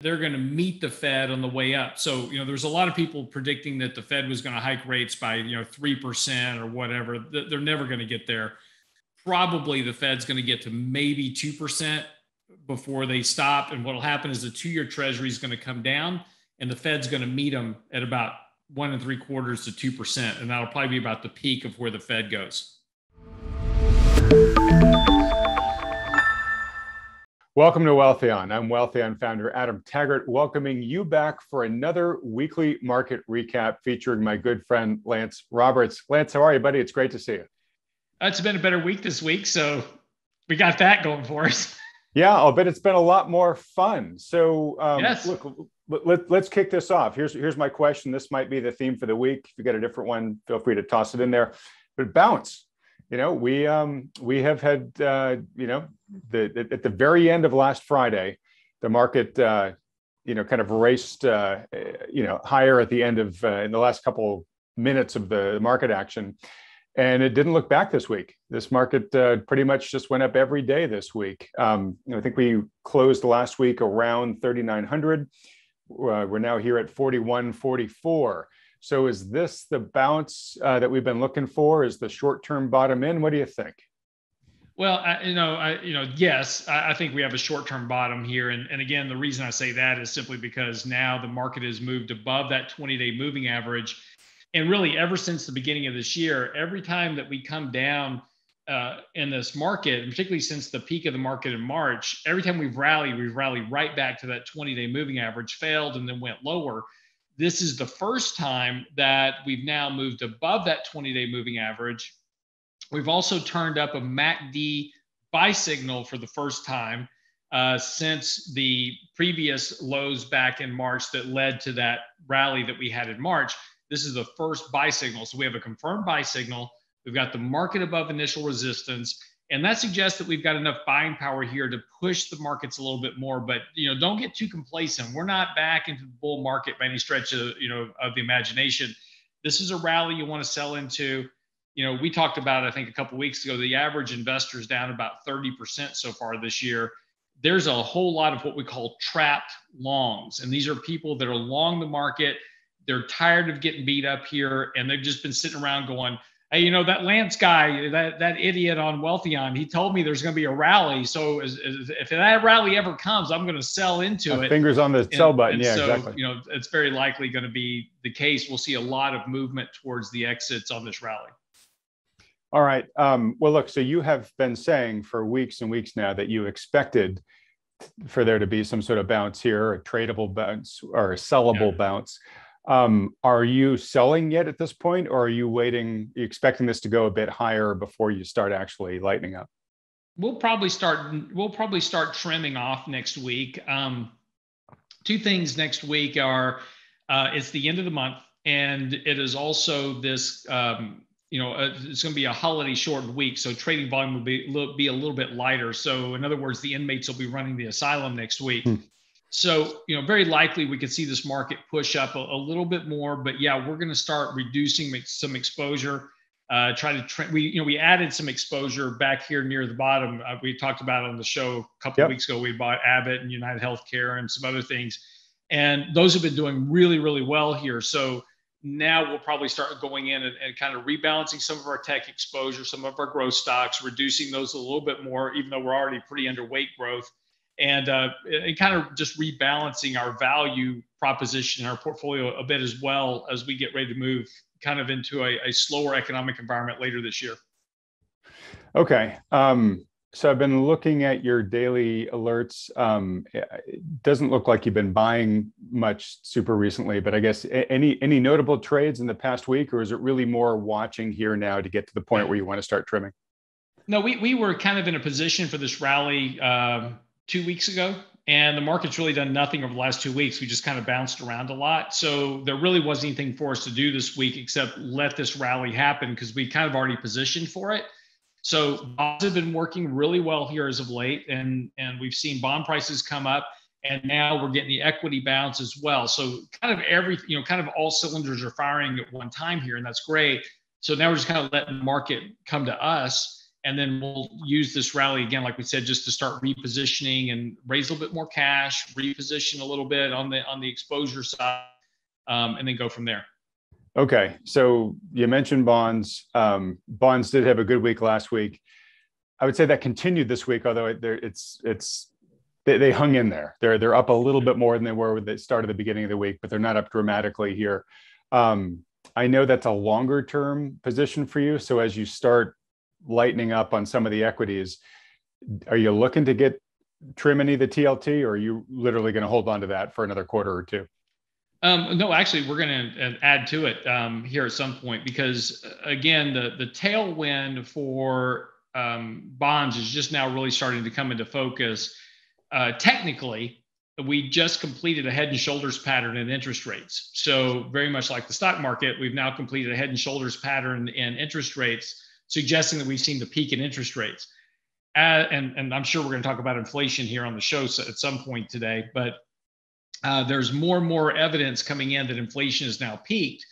they're going to meet the Fed on the way up. So, you know, there's a lot of people predicting that the Fed was going to hike rates by, you know, 3% or whatever. They're never going to get there. Probably the Fed's going to get to maybe 2% before they stop. And what'll happen is the two year treasury is going to come down and the Fed's going to meet them at about one and three quarters to 2%. And that'll probably be about the peak of where the Fed goes. Welcome to Wealthion. I'm Wealthion founder Adam Taggart, welcoming you back for another weekly market recap featuring my good friend Lance Roberts. Lance, how are you, buddy? It's great to see you. It's been a better week this week, so we got that going for us. Yeah, I'll bet it's been a lot more fun. So, um, yes. look, let, us kick this off. Here's here's my question. This might be the theme for the week. If you get a different one, feel free to toss it in there. But bounce you know, we um, we have had uh, you know the at the very end of last Friday, the market uh, you know kind of raced uh, you know higher at the end of uh, in the last couple minutes of the market action, and it didn't look back this week. This market uh, pretty much just went up every day this week. Um, I think we closed last week around 3,900. Uh, we're now here at 4144. So is this the bounce uh, that we've been looking for? Is the short-term bottom in? What do you think? Well, I, you know, I, you know, yes, I, I think we have a short-term bottom here, and and again, the reason I say that is simply because now the market has moved above that 20-day moving average, and really ever since the beginning of this year, every time that we come down uh, in this market, and particularly since the peak of the market in March, every time we've rallied, we've rallied right back to that 20-day moving average, failed, and then went lower this is the first time that we've now moved above that 20 day moving average. We've also turned up a MACD buy signal for the first time uh, since the previous lows back in March that led to that rally that we had in March. This is the first buy signal. So we have a confirmed buy signal. We've got the market above initial resistance. And that suggests that we've got enough buying power here to push the markets a little bit more. But you know, don't get too complacent. We're not back into the bull market by any stretch of you know of the imagination. This is a rally you want to sell into. You know, we talked about I think a couple weeks ago. The average investor is down about 30% so far this year. There's a whole lot of what we call trapped longs, and these are people that are long the market. They're tired of getting beat up here, and they've just been sitting around going hey, you know that Lance guy, that that idiot on Wealthion, he told me there's going to be a rally. So as, as, if that rally ever comes, I'm going to sell into it. Fingers on the and, sell button. yeah, so, exactly. You know, it's very likely going to be the case. We'll see a lot of movement towards the exits on this rally. All right. Um, well, look. So you have been saying for weeks and weeks now that you expected for there to be some sort of bounce here, a tradable bounce or a sellable yeah. bounce. Um, are you selling yet at this point, or are you waiting, expecting this to go a bit higher before you start actually lightening up? We'll probably start. We'll probably start trimming off next week. Um, two things next week are uh, it's the end of the month, and it is also this. Um, you know, uh, it's going to be a holiday shortened week, so trading volume will be be a little bit lighter. So, in other words, the inmates will be running the asylum next week. Hmm. So, you know, very likely we could see this market push up a, a little bit more, but yeah, we're going to start reducing some exposure. Uh, try to tra- we you know we added some exposure back here near the bottom. Uh, we talked about on the show a couple yep. of weeks ago. We bought Abbott and United Healthcare and some other things, and those have been doing really really well here. So now we'll probably start going in and, and, kind of rebalancing some of our tech exposure, some of our growth stocks, reducing those a little bit more, even though we're already pretty underweight growth and uh, and kind of just rebalancing our value proposition our portfolio a bit as well as we get ready to move kind of into a, a slower economic environment later this year. Okay. Um, so I've been looking at your daily alerts. Um, it doesn't look like you've been buying much super recently, but I guess any any notable trades in the past week, or is it really more watching here now to get to the point where you want to start trimming? No, we we were kind of in a position for this rally. Um, two weeks ago, and the market's really done nothing over the last two weeks. We just kind of bounced around a lot. So there really wasn't anything for us to do this week except let this rally happen because we kind of already positioned for it. So bonds have been working really well here as of late, and and we've seen bond prices come up, and now we're getting the equity bounce as well. So kind of every you know kind of all cylinders are firing at one time here, and that's great. So now we're just kind of letting the market come to us and then we'll use this rally again, like we said, just to start repositioning and raise a little bit more cash, reposition a little bit on the on the exposure side, um, and then go from there. Okay, so you mentioned bonds. Um, bonds did have a good week last week. I would say that continued this week, although it, it's it's they, they hung in there. They're they're up a little bit more than they were with the start of the beginning of the week, but they're not up dramatically here. Um, I know that's a longer term position for you. So as you start lightening up on some of the equities, are you looking to get trim any of the TLT, or are you literally going to hold on to that for another quarter or two? Um, no, actually, we're going to uh, add to it um, here at some point because, uh, again, the the tailwind for um, bonds is just now really starting to come into focus. Uh, technically, we just completed a head and shoulders pattern in interest rates. So, very much like the stock market, we've now completed a head and shoulders pattern in interest rates suggesting that we've seen the peak in interest rates. Uh, and, and I'm sure we're going to talk about inflation here on the show at some point today, but uh, there's more and more evidence coming in that inflation is now peaked.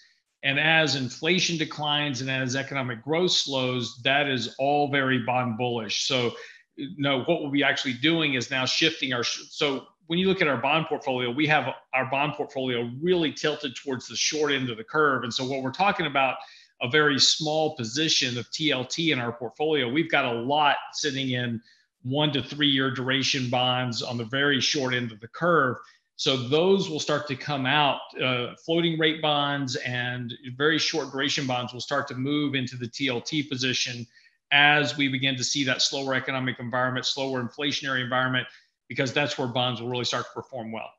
And as inflation declines and as economic growth slows, that is all very bond bullish. So, no, what we'll be actually doing is now shifting our. So, when you look at our bond portfolio, we have our bond portfolio really tilted towards the short end of the curve. And so, what we're talking about a very small position of TLT in our portfolio. We've got a lot sitting in one to three year duration bonds on the very short end of the curve. So those will start to come out. Uh, floating rate bonds and very short duration bonds will start to move into the TLT position as we begin to see that slower economic environment, slower inflationary environment, because that's where bonds will really start to perform well.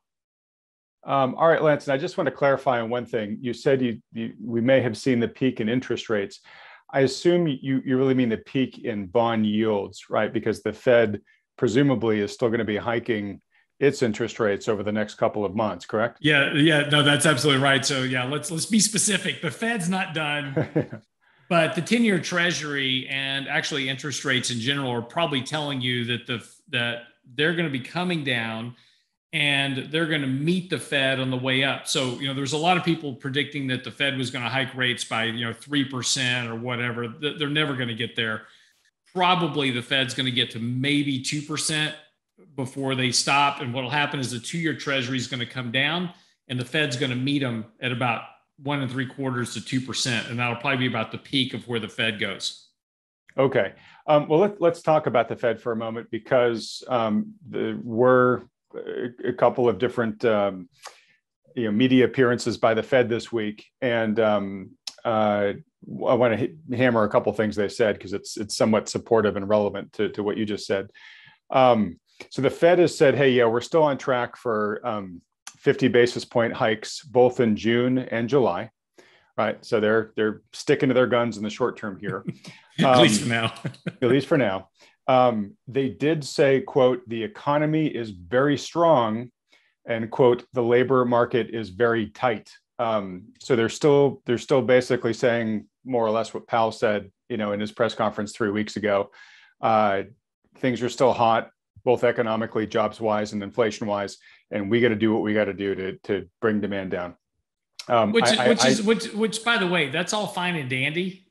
Um, all right, Lance, and I just want to clarify on one thing. You said you, you, we may have seen the peak in interest rates. I assume you, you really mean the peak in bond yields, right? Because the Fed presumably is still going to be hiking its interest rates over the next couple of months, correct? Yeah, yeah, no, that's absolutely right. So yeah, let's let's be specific. The Fed's not done, but the 10-year treasury and actually interest rates in general are probably telling you that the that they're going to be coming down and they're going to meet the Fed on the way up. So, you know, there's a lot of people predicting that the Fed was going to hike rates by, you know, 3% or whatever. They're never going to get there. Probably the Fed's going to get to maybe 2% before they stop. And what'll happen is the two year treasury is going to come down and the Fed's going to meet them at about one and three quarters to 2%. And that'll probably be about the peak of where the Fed goes. Okay. Um, well, let, us talk about the Fed for a moment because um, the, we're a couple of different um, you know media appearances by the Fed this week, and um, uh, I want to hammer a couple things they said because it's it's somewhat supportive and relevant to, to what you just said. Um, so the Fed has said, "Hey, yeah, we're still on track for um, 50 basis point hikes both in June and July." Right, so they're they're sticking to their guns in the short term here, at least for now. at least for now. Um, they did say, quote, the economy is very strong and quote, the labor market is very tight. Um, so they're still they're still basically saying more or less what Powell said, you know, in his press conference three weeks ago. Uh, things are still hot, both economically, jobs wise, and inflation wise, and we got to do what we got to do to to bring demand down. Um, which I, which I, is which which by the way, that's all fine and dandy,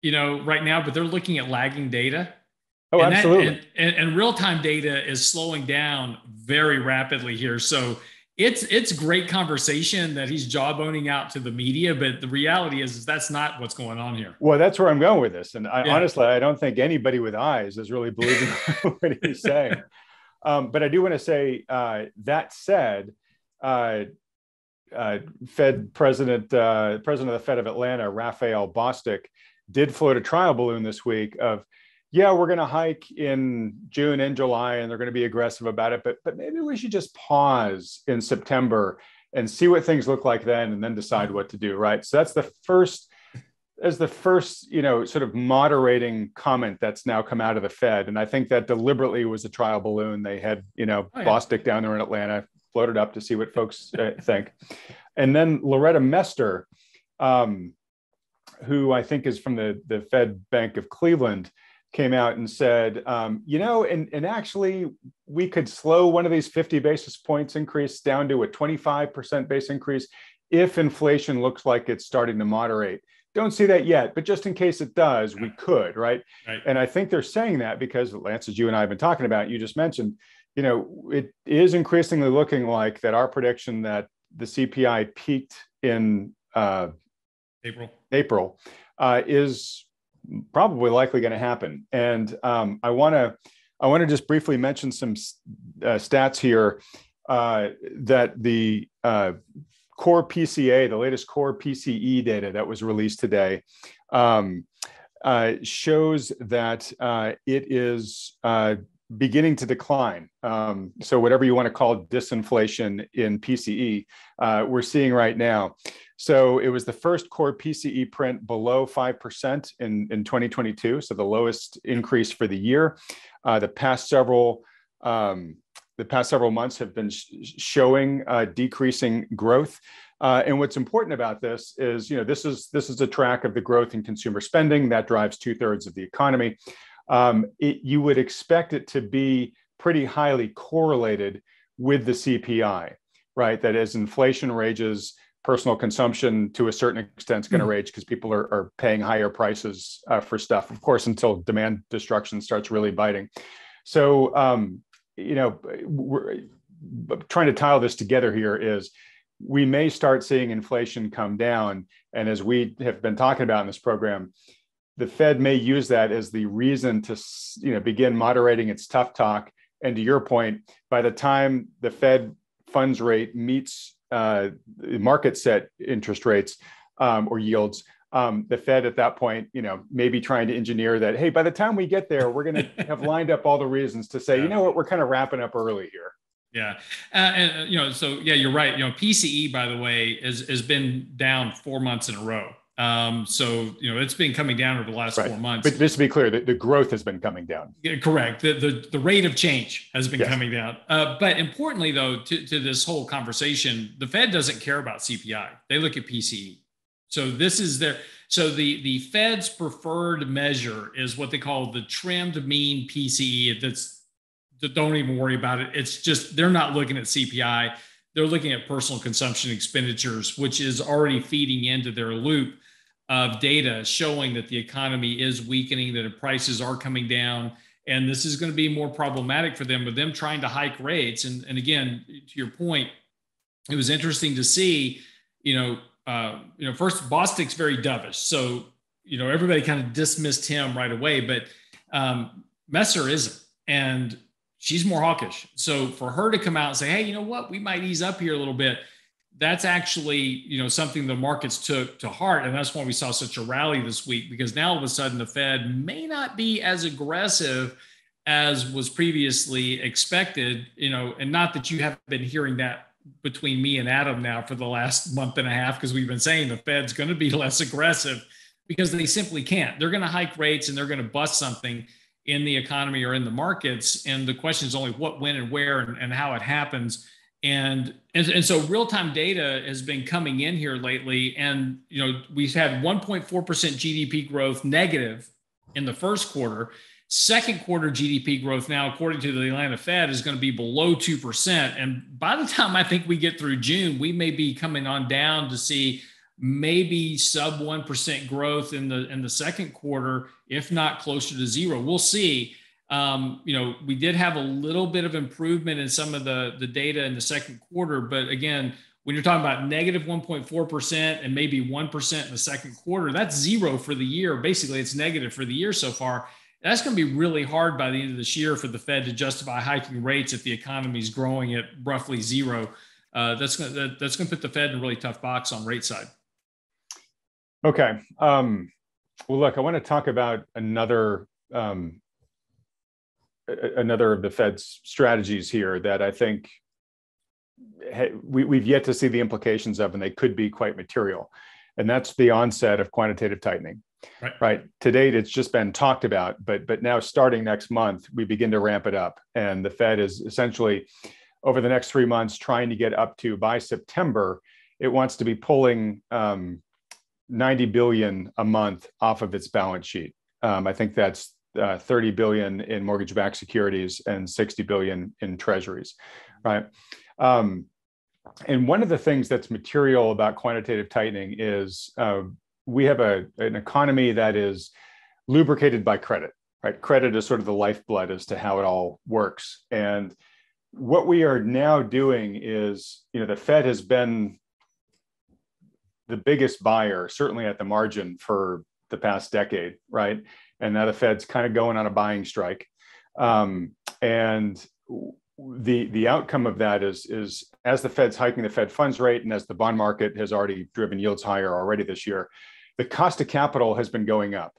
you know, right now, but they're looking at lagging data Oh, and absolutely. That, and, and, and real time data is slowing down very rapidly here. So it's it's great conversation that he's jawboning out to the media, but the reality is, is that's not what's going on here. Well, that's where I'm going with this. And I, yeah. honestly, I don't think anybody with eyes is really believing what he's saying. Um, but I do want to say uh, that said, uh, uh, Fed President uh, President of the Fed of Atlanta, Raphael Bostic, did float a trial balloon this week of yeah, we're going to hike in June and July and they're going to be aggressive about it, but but maybe we should just pause in September and see what things look like then and then decide what to do, right? So that's the first as the first, you know, sort of moderating comment that's now come out of the Fed. And I think that deliberately was a trial balloon. They had, you know, oh, yeah. Bostic down there in Atlanta, floated up to see what folks uh, think. And then Loretta Mester, um, who I think is from the, the Fed Bank of Cleveland, came out and said, um, you know, and, and actually we could slow one of these 50 basis points increase down to a 25% base increase if inflation looks like it's starting to moderate. don't see that yet, but just in case it does, we could, right? right? And I think they're saying that because Lance, as you and I have been talking about, you just mentioned, you know, it is increasingly looking like that our prediction that the CPI peaked in uh, April April uh, is probably likely going to happen. And um, I want to I want to just briefly mention some uh, stats here uh, that the uh, core PCE, the latest core PCE data that was released today, um, uh, shows that uh, it is uh, beginning to decline. Um, so whatever you want to call disinflation in PCE, uh, we're seeing right now. So it was the first core PCE print below 5% in, in 2022. So the lowest increase for the year. Uh, the past several um, the past several months have been sh- showing uh, decreasing growth. Uh, and what's important about this is, you know, this is this is a track of the growth in consumer spending that drives two thirds of the economy um, it, you would expect it to be pretty highly correlated with the CPI, right? That as inflation rages, personal consumption to a certain extent is going to mm-hmm. rage because people are, are, paying higher prices uh, for stuff, of course, until demand destruction starts really biting. So, um, you know, we're trying to tile this together here is we may start seeing inflation come down. And as we have been talking about in this program, the Fed may use that as the reason to you know begin moderating its tough talk. And to your point, by the time the Fed funds rate meets uh, market set interest rates um, or yields, um, the Fed at that point, you know, maybe trying to engineer that. Hey, by the time we get there, we're going to have lined up all the reasons to say, yeah. you know what, we're kind of wrapping up early here. Yeah, uh, and you know, so yeah, you're right. You know, PCE, by the way, has has been down four months in a row. Um, so you know it's been coming down over the last right. four months. But just to be clear, the, the growth has been coming down. Yeah, correct. The, the the rate of change has been yes. coming down. Uh, but importantly, though, to, to this whole conversation, the Fed doesn't care about CPI. They look at PCE. So this is their so the the Fed's preferred measure is what they call the trimmed mean PCE. That's don't even worry about it. It's just they're not looking at CPI. They're looking at personal consumption expenditures, which is already feeding into their loop of data showing that the economy is weakening, that prices are coming down. And this is going to be more problematic for them with them trying to hike rates. And, and again, to your point, it was interesting to see, you know, uh, you know, first Bostic's very dovish. So, you know, everybody kind of dismissed him right away, but um, Mester isn't. And she's more hawkish. So for her to come out and say, hey, you know what, we might ease up here a little bit that's actually you know something the markets took to heart. And that's why we saw such a rally this week because now all of a sudden the fed may not be as aggressive as was previously expected you know and not that you haven't been hearing that between me and adam now for the last month and a half because we've been saying the fed's going to be less aggressive because they simply can't. They're going to hike rates and they're going to bust something in the economy or in the markets and the question is only what when and where and, and how it happens. And, and and so real time data has been coming in here lately and you know we've had 1.4% gdp growth negative in the first quarter. Second quarter gdp growth now according to the atlanta fed is going to be below 2% and by the time i think we get through june we may be coming on down to see maybe sub 1% growth in the in the second quarter if not closer to zero we'll see um, you know, we did have a little bit of improvement in some of the, the data in the second quarter, but again, when you're talking about negative 1.4% and maybe 1% in the second quarter, that's zero for the year. Basically, it's negative for the year so far. That's going to be really hard by the end of this year for the Fed to justify hiking rates if the economy is growing at roughly zero. Uh, that's going to, that, that's going to put the Fed in a really tough box on rate side. Okay. Um, well, look, I want to talk about another um, another of the Fed's strategies here that I think we, we've yet to see the implications of, and they could be quite material. And that's the onset of quantitative tightening. Right. right. To date, it's just been talked about, but but now starting next month, we begin to ramp it up, and the Fed is essentially over the next three months trying to get up to by September. It wants to be pulling um, 90 billion a month off of its balance sheet. Um, I think that's uh, 30 billion in mortgage-backed securities and 60 billion in treasuries, right? Um, and one of the things that's material about quantitative tightening is uh, we have a, an economy that is lubricated by credit, right? Credit is sort of the lifeblood as to how it all works. And what we are now doing is, you know, the Fed has been the biggest buyer, certainly at the margin for the past decade, right? And now the Fed's kind of going on a buying strike. Um, and the the outcome of that is is as the Fed's hiking the Fed funds rate and as the bond market has already driven yields higher already this year, the cost of capital has been going up,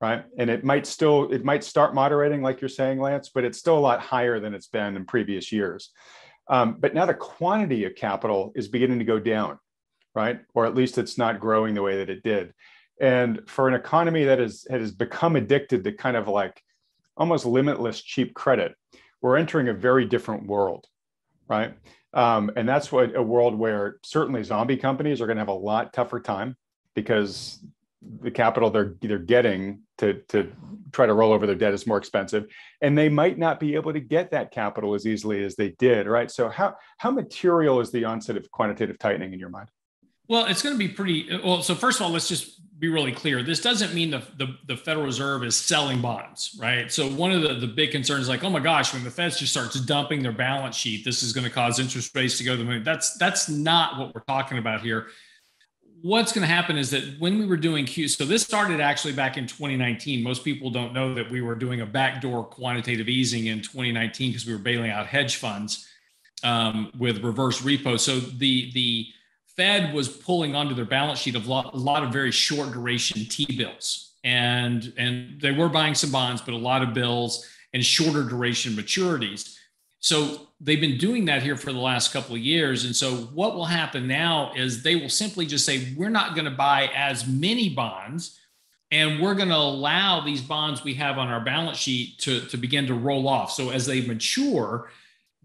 right? And it might still it might start moderating, like you're saying, Lance, but it's still a lot higher than it's been in previous years. Um, but now the quantity of capital is beginning to go down, right? Or at least it's not growing the way that it did. And for an economy that is has become addicted to kind of like almost limitless cheap credit, we're entering a very different world, right? Um, and that's what a world where certainly zombie companies are going to have a lot tougher time because the capital they're they're getting to to try to roll over their debt is more expensive and they might not be able to get that capital as easily as they did right so how how material is the onset of quantitative tightening in your mind well it's going to be pretty well so first of all let's just be really clear. This doesn't mean the, the, the, Federal Reserve is selling bonds, right? So one of the, the big concerns like, oh my gosh, when the Fed just starts dumping their balance sheet, this is going to cause interest rates to go to the moon. That's that's not what we're talking about here. What's going to happen is that when we were doing Q, so this started actually back in 2019. Most people don't know that we were doing a backdoor quantitative easing in 2019 because we were bailing out hedge funds um, with reverse repo. So the the Fed was pulling onto their balance sheet a lot, a lot of very short duration T bills. And, and they were buying some bonds, but a lot of bills and shorter duration maturities. So they've been doing that here for the last couple of years. And so what will happen now is they will simply just say, we're not going to buy as many bonds and we're going to allow these bonds we have on our balance sheet to, to begin to roll off. So as they mature,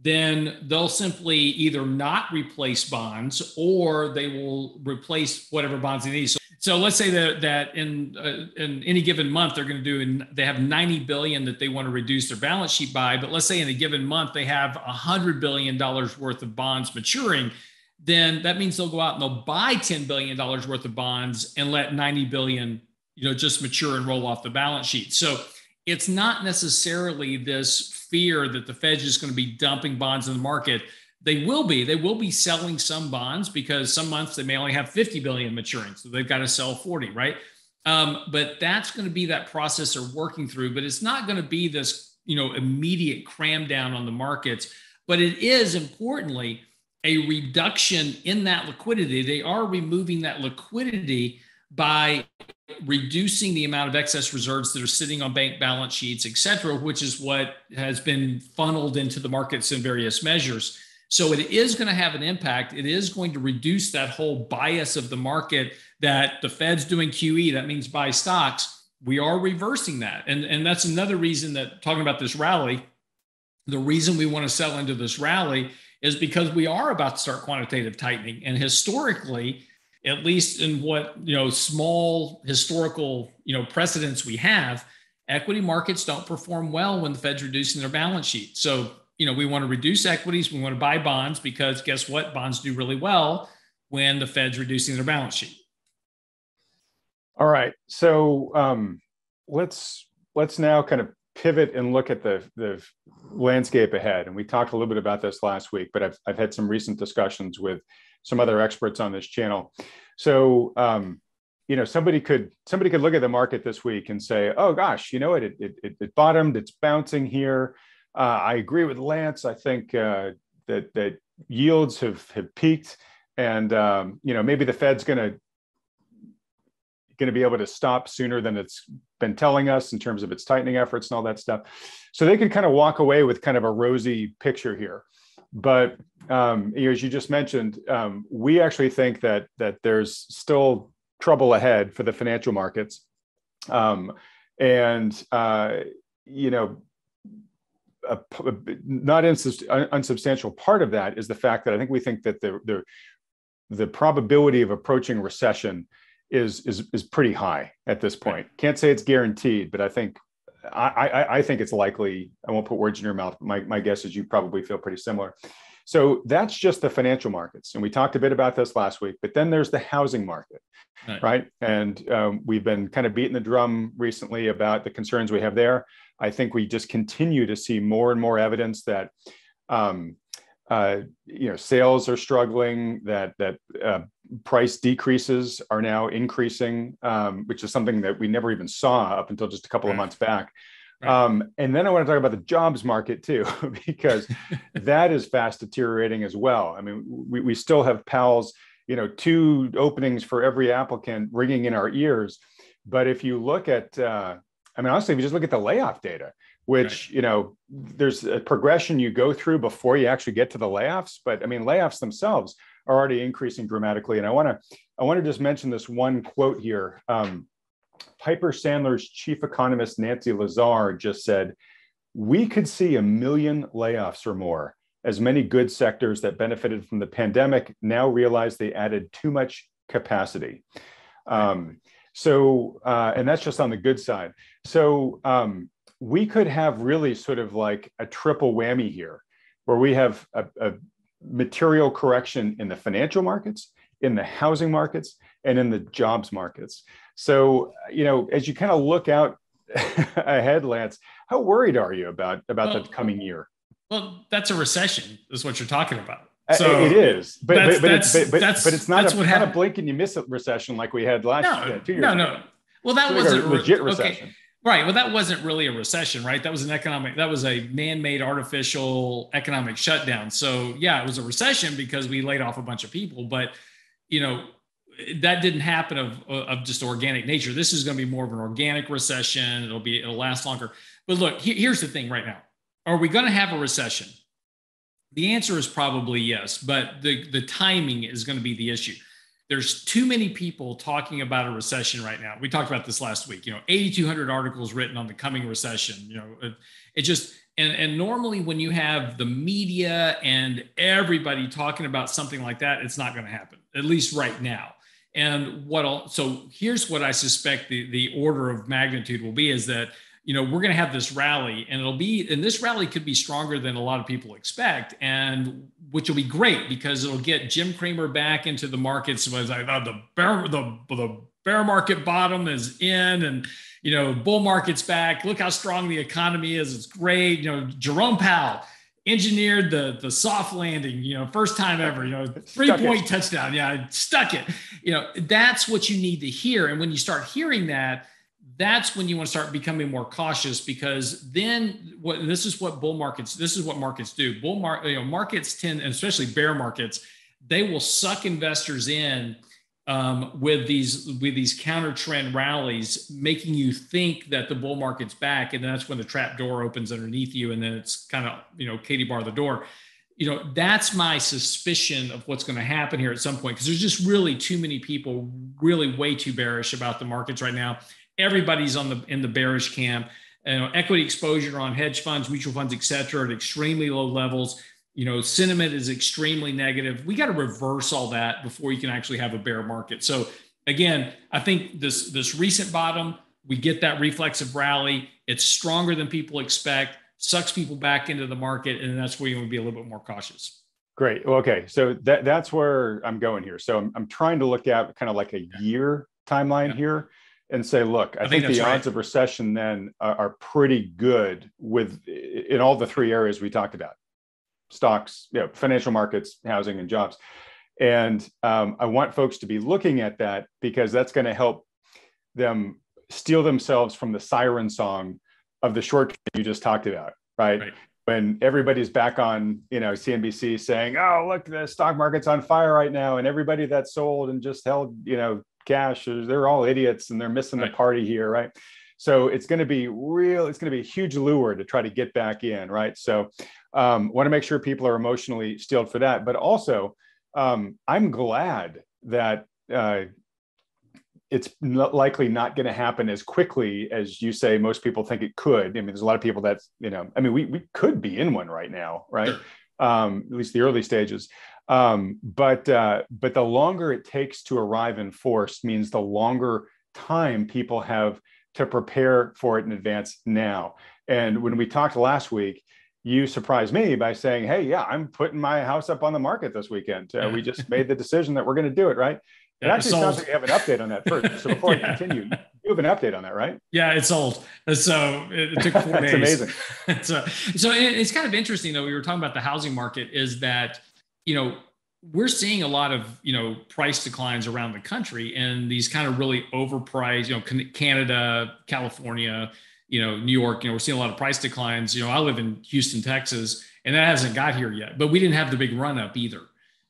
then they'll simply either not replace bonds or they will replace whatever bonds they need. So, so let's say that that in uh, in any given month they're going to do and they have 90 billion that they want to reduce their balance sheet by, but let's say in a given month they have 100 billion dollars worth of bonds maturing, then that means they'll go out and they'll buy 10 billion dollars worth of bonds and let 90 billion you know just mature and roll off the balance sheet. So it's not necessarily this fear that the Fed is going to be dumping bonds in the market. They will be. They will be selling some bonds because some months they may only have 50 billion maturing, so they've got to sell 40, right? Um, but that's going to be that process they're working through. But it's not going to be this, you know, immediate cram down on the markets. But it is importantly a reduction in that liquidity. They are removing that liquidity by reducing the amount of excess reserves that are sitting on bank balance sheets, et cetera, which is what has been funneled into the markets in various measures. So it is going to have an impact. It is going to reduce that whole bias of the market that the Fed's doing QE, that means buy stocks. We are reversing that. And, and that's another reason that talking about this rally, the reason we want to sell into this rally is because we are about to start quantitative tightening. And historically, at least in what you know small historical you know precedents we have equity markets don't perform well when the fed's reducing their balance sheet. So you know we want to reduce equities we want to buy bonds because guess what? Bonds do really well when the fed's reducing their balance sheet. All right. So um, let's let's now kind of pivot and look at the the landscape ahead. And we talked a little bit about this last week but i've, I've had some recent discussions with some other experts on this channel. So, um, you know, somebody could somebody could look at the market this week and say, "Oh gosh, you know what? It it, it bottomed. It's bouncing here." Uh, I agree with Lance. I think uh, that that yields have have peaked, and um, you know maybe the Fed's going to going to be able to stop sooner than it's been telling us in terms of its tightening efforts and all that stuff. So they could kind of walk away with kind of a rosy picture here. But um, as you just mentioned, um, we actually think that that there's still trouble ahead for the financial markets, um, and uh, you know, a, a not unsubstantial part of that is the fact that I think we think that the the the probability of approaching recession is is is pretty high at this point. Can't say it's guaranteed, but I think I, I, I think it's likely. I won't put words in your mouth. but My, my guess is you probably feel pretty similar. So that's just the financial markets. And we talked a bit about this last week, but then there's the housing market, right? right? And um, we've been kind of beating the drum recently about the concerns we have there. I think we just continue to see more and more evidence that um, uh, you know sales are struggling that that uh, price decreases are now increasing um, which is something that we never even saw up until just a couple right. of months back right. um, and then i want to talk about the jobs market too because that is fast deteriorating as well i mean we, we still have Powell's you know two openings for every applicant ringing in our ears but if you look at uh, i mean honestly if you just look at the layoff data which right. you know there's a progression you go through before you actually get to the layoffs but i mean layoffs themselves are already increasing dramatically. And i want to i want to just mention this one quote here. Um, piper sandler's chief economist nancy lazar just said we could see a million layoffs or more as many good sectors that benefited from the pandemic now realize they added too much capacity. Um, so uh, and that's just on the good side. So um, we could have really sort of like a triple whammy here where we have a, a material correction in the financial markets in the housing markets and in the jobs markets. So you know as you kind of look out ahead lance how worried are you about about well, the coming year? well that's a recession is what you're talking about. Uh, so it is. But but, but, it's, but, but, but, it's not, a, not a blink and you miss a recession like we had last no, year two years no no. well that wasn't a legit recession. okay Right. Well, that wasn't really a recession, right? That was an economic, that was a man made artificial economic shutdown. So, yeah, it was a recession because we laid off a bunch of people, but, you know, that didn't happen of, of just organic nature. This is going to be more of an organic recession. It'll be, it'll last longer. But look, here's the thing right now. Are we going to have a recession? The answer is probably yes, but the, the timing is going to be the issue there's too many people talking about a recession right now. We talked about this last week. You know, 8,200 articles written on the coming recession. You know, it, it, just and and normally when you have the media and everybody talking about something like that, it's not going to happen. At least right now. And what I'll, so here's what I suspect the the order of magnitude will be is that you know we're going to have this rally and it'll be and this rally could be stronger than a lot of people expect and which will be great because it'll get jim cramer back into the markets was like oh, the bear the, the bear market bottom is in and you know bull market's back. Look how strong the economy is. It's great. You know jerome powell engineered the the soft landing you know first time ever you know three point touchdown. Yeah stuck it. You know that's what you need to hear and when you start hearing that that's when you want to start becoming more cautious because then what this is what bull markets this is what markets do. Bull market you know markets tend and especially bear markets they will suck investors in um, with these with these counter trend rallies making you think that the bull market's back and that's when the trap door opens underneath you and then it's kind of you know katie bar the door. You know that's my suspicion of what's going to happen here at some point because there's just really too many people really way too bearish about the markets right now everybody's on the in the bearish camp. You know, equity exposure on hedge funds, mutual funds, et cetera, at extremely low levels. You know, sentiment is extremely negative. We got to reverse all that before you can actually have a bear market. So again, I think this this recent bottom, we get that reflexive rally. It's stronger than people expect, sucks people back into the market, and that's where you want to be a little bit more cautious. Great. Okay, so that that's where I'm going here. So I'm, I'm trying to look at kind of like a year timeline yeah. here and say, look, I, I think, think the odds of recession then are, are, pretty good with in all the three areas we talked about: stocks, you know, financial markets, housing, and jobs. And um, I want folks to be looking at that because that's going to help them steel themselves from the siren song of the short you just talked about, right? right? When everybody's back on, you know, CNBC saying, "Oh, look, the stock market's on fire right now," and everybody that sold and just held, you know, cash. They're all idiots and they're missing right. the party here, right? So it's going to be real. It's going to be a huge lure to try to get back in, right? So um, want to make sure people are emotionally steeled for that. But also, um, I'm glad that uh, it's not likely not going to happen as quickly as you say most people think it could. I mean, there's a lot of people that you know. I mean, we we could be in one right now, right? Um, at least the early stages. Um, but uh, but the longer it takes to arrive in force means the longer time people have to prepare for it in advance now. And when we talked last week, you surprised me by saying, "Hey, yeah, I'm putting my house up on the market this weekend. Uh, we just made the decision that we're going to do it, right?" It actually sold. sounds like you have an update on that first. So before yeah. I continue, you have an update on that, right? Yeah, it's sold. So it, it took four That's days. amazing. so, so it's kind of interesting though. We were talking about the housing market. Is that you know we're seeing a lot of you know price declines around the country, and these kind of really overpriced. You know, Canada, California, you know, New York. You know, we're seeing a lot of price declines. You know, I live in Houston, Texas, and that hasn't got here yet. But we didn't have the big run up either.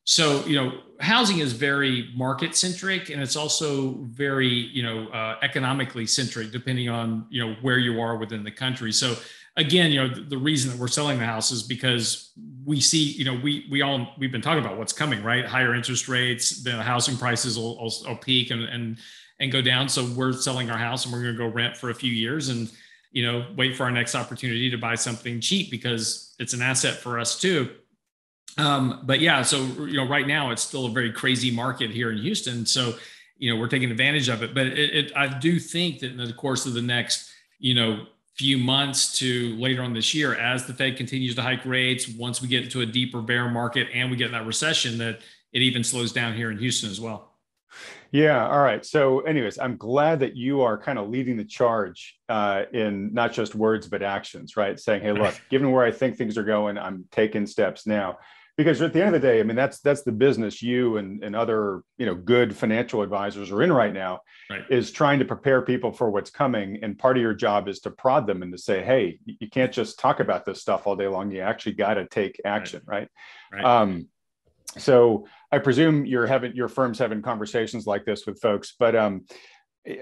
So, you know, housing is very market centric and it's also very, you know, uh, economically centric, depending on, you know, where you are within the country. So, again, you know, the, reason that we're selling the house is because we see, you know, we, we all, we've been talking about what's coming, right? Higher interest rates, the housing prices will, will, will peak and, and, and go down. So we're selling our house and we're going to go rent for a few years and, you know, wait for our next opportunity to buy something cheap because it's an asset for us too um, but yeah, so you know, right now it's still a very crazy market here in Houston. So you know, we're taking advantage of it. But it, it, I do think that in the course of the next, you know, few months to later on this year, as the Fed continues to hike rates, once we get into a deeper bear market and we get in that recession, that it even slows down here in Houston as well. Yeah. All right. So, anyways, I'm glad that you are kind of leading the charge uh, in not just words but actions, right? Saying, "Hey, look, given where I think things are going, I'm taking steps now." Because at the end of the day i mean that's that's the business you and, and other you know good financial advisors are in right now right. is trying to prepare people for what's coming and part of your job is to prod them and to say hey you can't just talk about this stuff all day long you actually got to take action right, right? right. Um, so i presume you're having your firm's having conversations like this with folks but um,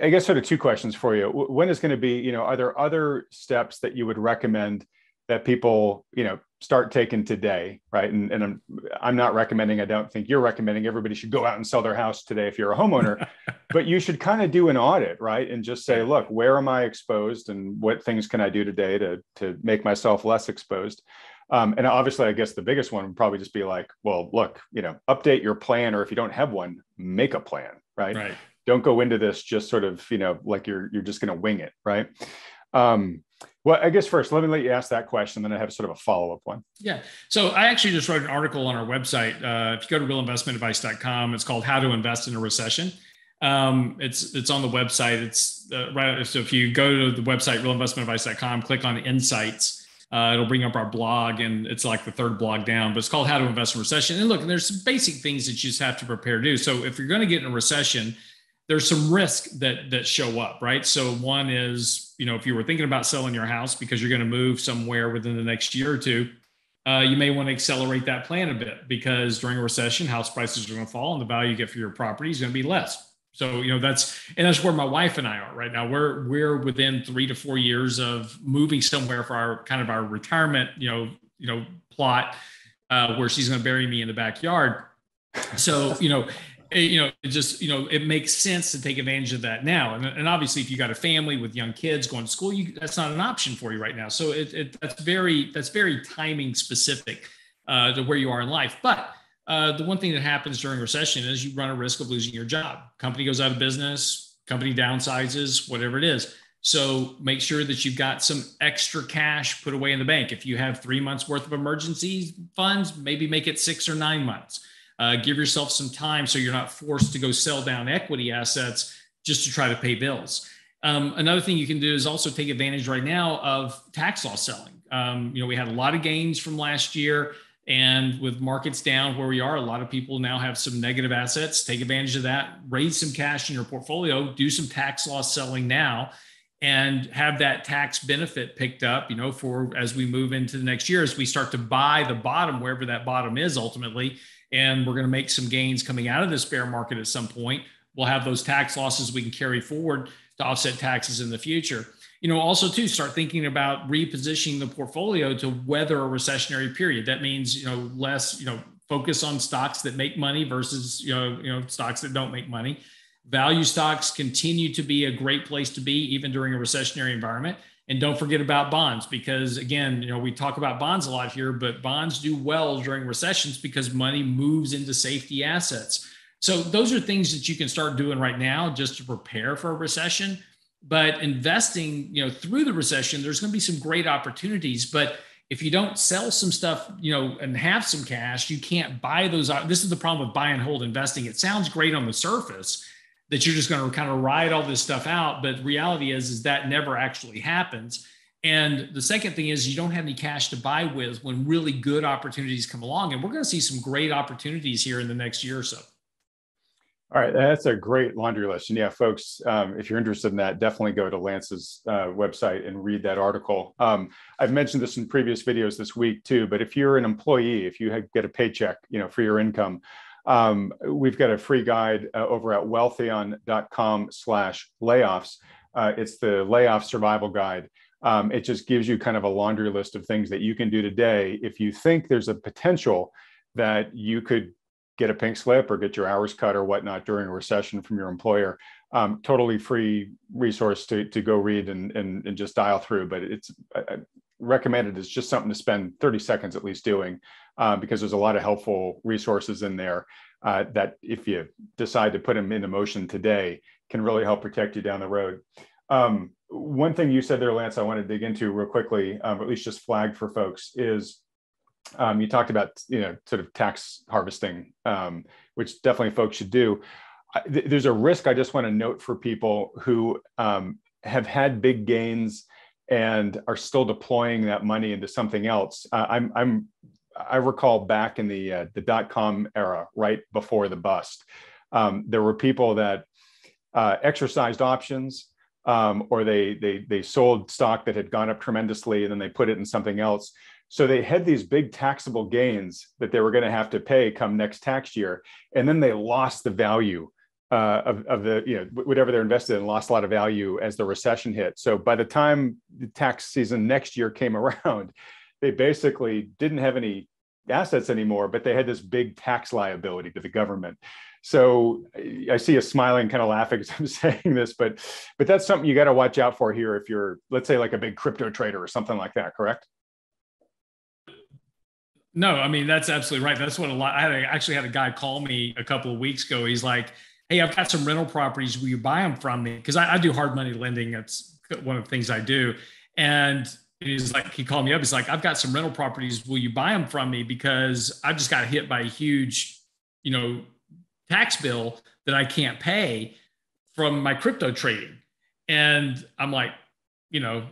i guess sort of two questions for you when is going to be you know are there other steps that you would recommend that people you know start taking today right? And, and I'm, I'm not recommending i don't think you're recommending everybody should go out and sell their house today if you're a homeowner. But you should kind of do an audit right? And just say look where am i exposed and what things can i do today to to make myself less exposed? Um, and obviously i guess the biggest one would probably just be like well look you know update your plan or if you don't have one make a plan right, right. don't go into this just sort of you know like you're you're just going to wing it right? Um, well, I guess first, let me let you ask that question, then I have sort of a follow up one. Yeah. So I actually just wrote an article on our website. Uh, if you go to realinvestmentadvice.com, it's called How to Invest in a Recession. Um, it's it's on the website. It's uh, right. So if you go to the website realinvestmentadvice.com, click on Insights. Uh, it'll bring up our blog, and it's like the third blog down. But it's called How to Invest in Recession. And look, there's some basic things that you just have to prepare to do. So if you're going to get in a recession, there's some risk that that show up, right? So one is, you know, if you were thinking about selling your house because you're going to move somewhere within the next year or two, uh, you may want to accelerate that plan a bit because during a recession, house prices are going to fall and the value you get for your property is going to be less. So you know that's and that's where my wife and I are right now. We're we're within three to four years of moving somewhere for our kind of our retirement, you know, you know, plot uh, where she's going to bury me in the backyard. So you know you know, it just, you know, it makes sense to take advantage of that now. And, and obviously, if you got a family with young kids going to school, you, that's not an option for you right now. So it, it that's very, that's very timing specific uh, to where you are in life. But uh, the one thing that happens during recession is you run a risk of losing your job. Company goes out of business, company downsizes, whatever it is. So make sure that you've got some extra cash put away in the bank. If you have three months worth of emergency funds, maybe make it six or nine months uh, give yourself some time so you're not forced to go sell down equity assets just to try to pay bills. Um, another thing you can do is also take advantage right now of tax loss selling. Um, you know, we had a lot of gains from last year, and with markets down where we are, a lot of people now have some negative assets. Take advantage of that, raise some cash in your portfolio, do some tax loss selling now, and have that tax benefit picked up. You know, for as we move into the next year, as we start to buy the bottom, wherever that bottom is ultimately and we're going to make some gains coming out of this bear market at some point. We'll have those tax losses we can carry forward to offset taxes in the future. You know, also too, start thinking about repositioning the portfolio to weather a recessionary period. That means, you know, less, you know, focus on stocks that make money versus, you know, you know, stocks that don't make money. Value stocks continue to be a great place to be even during a recessionary environment. And don't forget about bonds because again, you know, we talk about bonds a lot here, but bonds do well during recessions because money moves into safety assets. So those are things that you can start doing right now just to prepare for a recession. But investing, you know, through the recession, there's going to be some great opportunities. But if you don't sell some stuff, you know, and have some cash, you can't buy those. This is the problem with buy and hold investing. It sounds great on the surface that you're just going to kind of ride all this stuff out, but reality is is that never actually happens. And the second thing is you don't have any cash to buy with when really good opportunities come along, and we're going to see some great opportunities here in the next year or so. All right, that's a great laundry list. And yeah, folks, um, if you're interested in that, definitely go to Lance's uh, website and read that article. Um, I've mentioned this in previous videos this week too, but if you're an employee, if you get a paycheck, you know, for your income, um, we've got a free guide uh, over at wealthion.com slash layoffs. Uh, it's the layoff survival guide. Um, it just gives you kind of a laundry list of things that you can do today if you think there's a potential that you could get a pink slip or get your hours cut or whatnot during a recession from your employer. Um, totally free resource to, to go read and, and, and just dial through, but it's I, recommended it's just something to spend 30 seconds at least doing uh, because there's a lot of helpful resources in there uh, that if you decide to put them into motion today can really help protect you down the road. Um, one thing you said there, Lance, I want to dig into real quickly, um, at least just flag for folks is um, you talked about you know sort of tax harvesting, um, which definitely folks should do. there's a risk I just want to note for people who um, have had big gains and are still deploying that money into something else. Uh, I'm, I'm I recall back in the uh, the dot com era, right before the bust, um, there were people that uh, exercised options, um, or they they they sold stock that had gone up tremendously, and then they put it in something else. So they had these big taxable gains that they were going to have to pay come next tax year, and then they lost the value uh, of, of the you know whatever they're invested in lost a lot of value as the recession hit. So by the time the tax season next year came around, they basically didn't have any assets anymore, but they had this big tax liability to the government. So I see a smiling kind of laughing as I'm saying this, but but that's something you got to watch out for here if you're let's say like a big crypto trader or something like that, correct? No, I mean that's absolutely right. That's what a lot. I had actually had a guy call me a couple of weeks ago. He's like, "Hey, I've got some rental properties. Will you buy them from me?" Because I, I, do hard money lending. That's one of the things I do. And he's like, he called me up. He's like, "I've got some rental properties. Will you buy them from me?" Because I just got hit by a huge, you know, tax bill that I can't pay from my crypto trading. And I'm like, you know,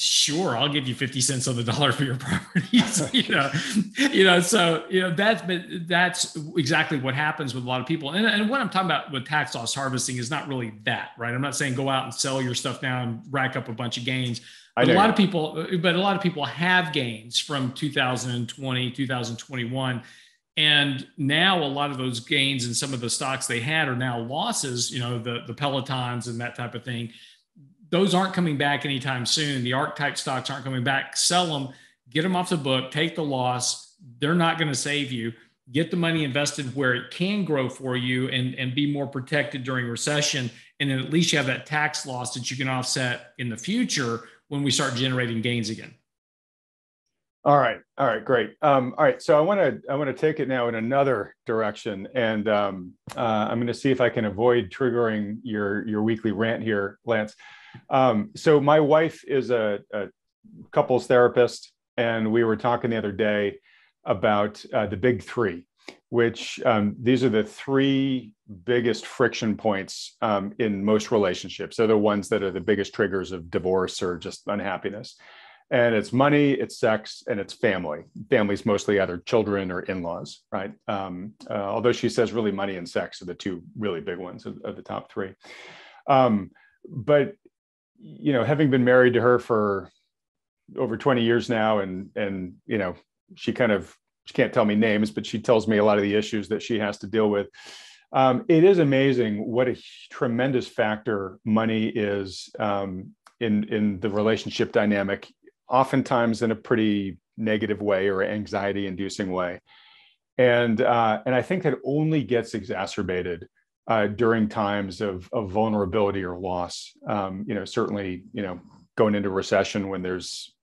sure i'll give you 50 cents on the dollar for your properties you know you know so you know that's but that's exactly what happens with a lot of people and, and what i'm talking about with tax loss harvesting is not really that right i'm not saying go out and sell your stuff now and rack up a bunch of gains but a lot of people but a lot of people have gains from 2020 2021 and now a lot of those gains and some of the stocks they had are now losses you know the the pelotons and that type of thing those aren't coming back anytime soon. The ARK type stocks aren't coming back. Sell them, get them off the book, take the loss. They're not going to save you. Get the money invested where it can grow for you and, and be more protected during recession. And then at least you have that tax loss that you can offset in the future when we start generating gains again. All right, all right, great. Um, all right, so I want to I want to take it now in another direction, and um, uh, I'm going to see if I can avoid triggering your your weekly rant here, Lance. Um, so my wife is a, a, couples therapist, and we were talking the other day about uh, the big three, which um, these are the three biggest friction points um, in most relationships. They're the ones that are the biggest triggers of divorce or just unhappiness. And it's money, it's sex, and it's family. Families mostly either children or in-laws, right? Um, uh, although she says really money and sex are the two really big ones of, of the top three. Um, but you know, having been married to her for over 20 years now, and and you know, she kind of she can't tell me names, but she tells me a lot of the issues that she has to deal with. Um, it is amazing what a tremendous factor money is um, in in the relationship dynamic. Oftentimes in a pretty negative way or anxiety inducing way, and uh, and I think that only gets exacerbated uh, during times of, of vulnerability or loss. Um, you know, certainly, you know, going into recession when there's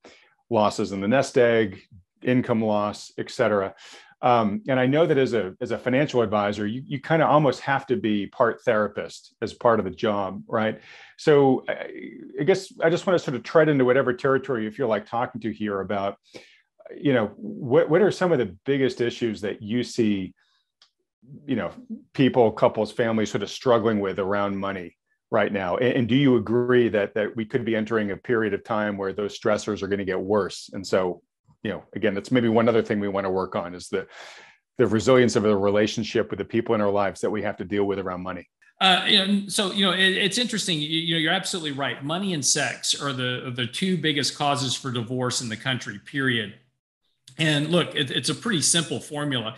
losses in the nest egg, income loss, et cetera. Um, and I know that as a as a financial advisor, you, you kind of almost have to be part therapist as part of the job, right? So I, I guess I just want to sort of tread into whatever territory you feel like talking to here about you know, what what are some of the biggest issues that you see, you know, people, couples, families sort of struggling with around money right now? And, and do you agree that that we could be entering a period of time where those stressors are going to get worse? And so, you know, again, that's maybe one other thing we want to work on is the the resilience of the relationship with the people in our lives that we have to deal with around money. Uh, you so you know, it, it's interesting. You, you, know, you're absolutely right. Money and sex are the the two biggest causes for divorce in the country. Period. And look, it, it's a pretty simple formula.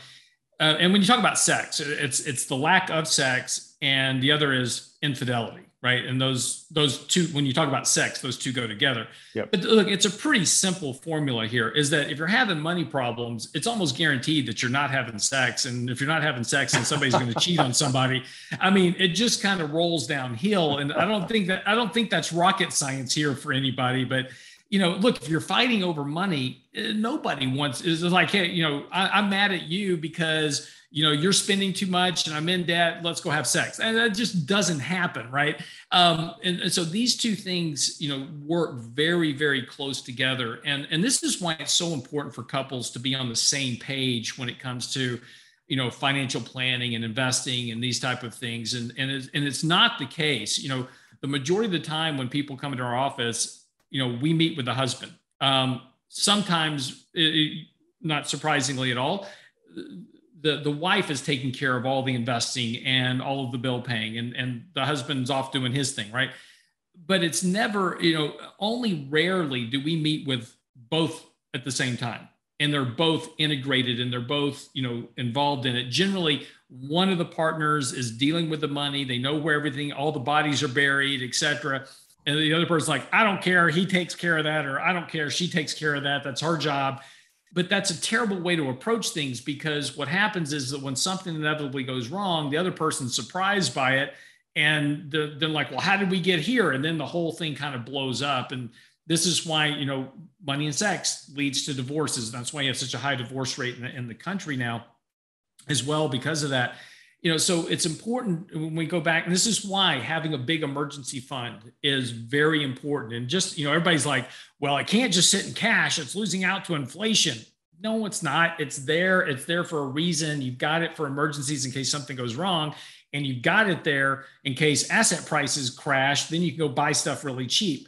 Uh, and when you talk about sex, it's it's the lack of sex, and the other is infidelity right? And those those two, when you talk about sex, those two go together. Yep. But look, it's a pretty simple formula here. Is that if you're having money problems, it's almost guaranteed that you're not having sex, and if you're not having sex, and somebody's going to cheat on somebody, I mean, it just kind of rolls downhill. And I don't think that I don't think that's rocket science here for anybody, but you know, look, if you're fighting over money, eh, nobody wants is like, hey, you know, I, I'm mad at you because you know you're spending too much and i'm in debt let's go have sex. And that just doesn't happen right? Um, and, and, so these two things you know work very very close together. And and this is why it's so important for couples to be on the same page when it comes to you know financial planning and investing and these type of things. And and it's, and it's not the case you know the majority of the time when people come into our office you know we meet with the husband. Um, sometimes it, not surprisingly at all the the wife is taking care of all the investing and all of the bill paying and and the husband's off doing his thing right? But it's never you know only rarely do we meet with both at the same time and they're both integrated and they're both you know involved in it. Generally one of the partners is dealing with the money. They know where everything all the bodies are buried etc and the other person's like i don't care. He takes care of that or i don't care. She takes care of that. That's her job but that's a terrible way to approach things because what happens is that when something inevitably goes wrong, the other person's surprised by it. And they're, they're like, well, how did we get here? And then the whole thing kind of blows up. And this is why, you know, money and sex leads to divorces. That's why you have such a high divorce rate in the, in the country now as well because of that you know so it's important when we go back and this is why having a big emergency fund is very important. And just you know everybody's like well it can't just sit in cash. It's losing out to inflation. No it's not. It's there. It's there for a reason. You've got it for emergencies in case something goes wrong and you've got it there in case asset prices crash then you can go buy stuff really cheap.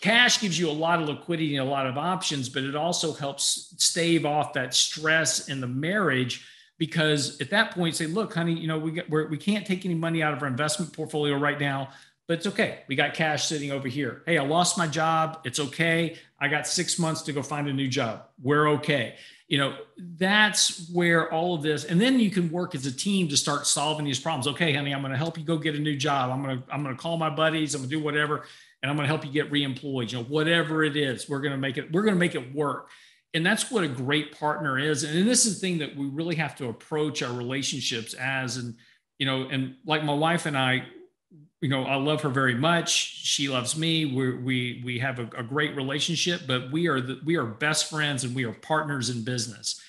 Cash gives you a lot of liquidity and a lot of options but it also helps stave off that stress in the marriage because at that point say look honey you know we get, we're, we can't take any money out of our investment portfolio right now but it's okay. We got cash sitting over here. Hey i lost my job. It's okay. I got six months to go find a new job. We're okay. You know that's where all of this and then you can work as a team to start solving these problems. Okay honey i'm going to help you go get a new job. I'm going to i'm going to call my buddies. I'm going to do whatever and i'm going to help you get reemployed. You know whatever it is we're going to make it we're going to make it work and that's what a great partner is. And this is the thing that we really have to approach our relationships as. And you know and like my wife and i you know i love her very much. She loves me. We we we have a, a great relationship but we are the, we are best friends and we are partners in business.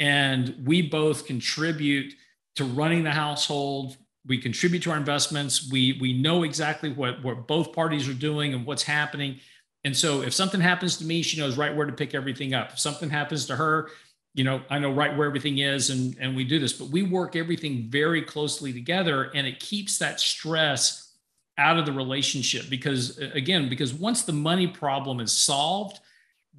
And we both contribute to running the household. We contribute to our investments. We we know exactly what what both parties are doing and what's happening and so if something happens to me, she knows right where to pick everything up. If something happens to her, you know, I know right where everything is and, and we do this, but we work everything very closely together and it keeps that stress out of the relationship because again, because once the money problem is solved,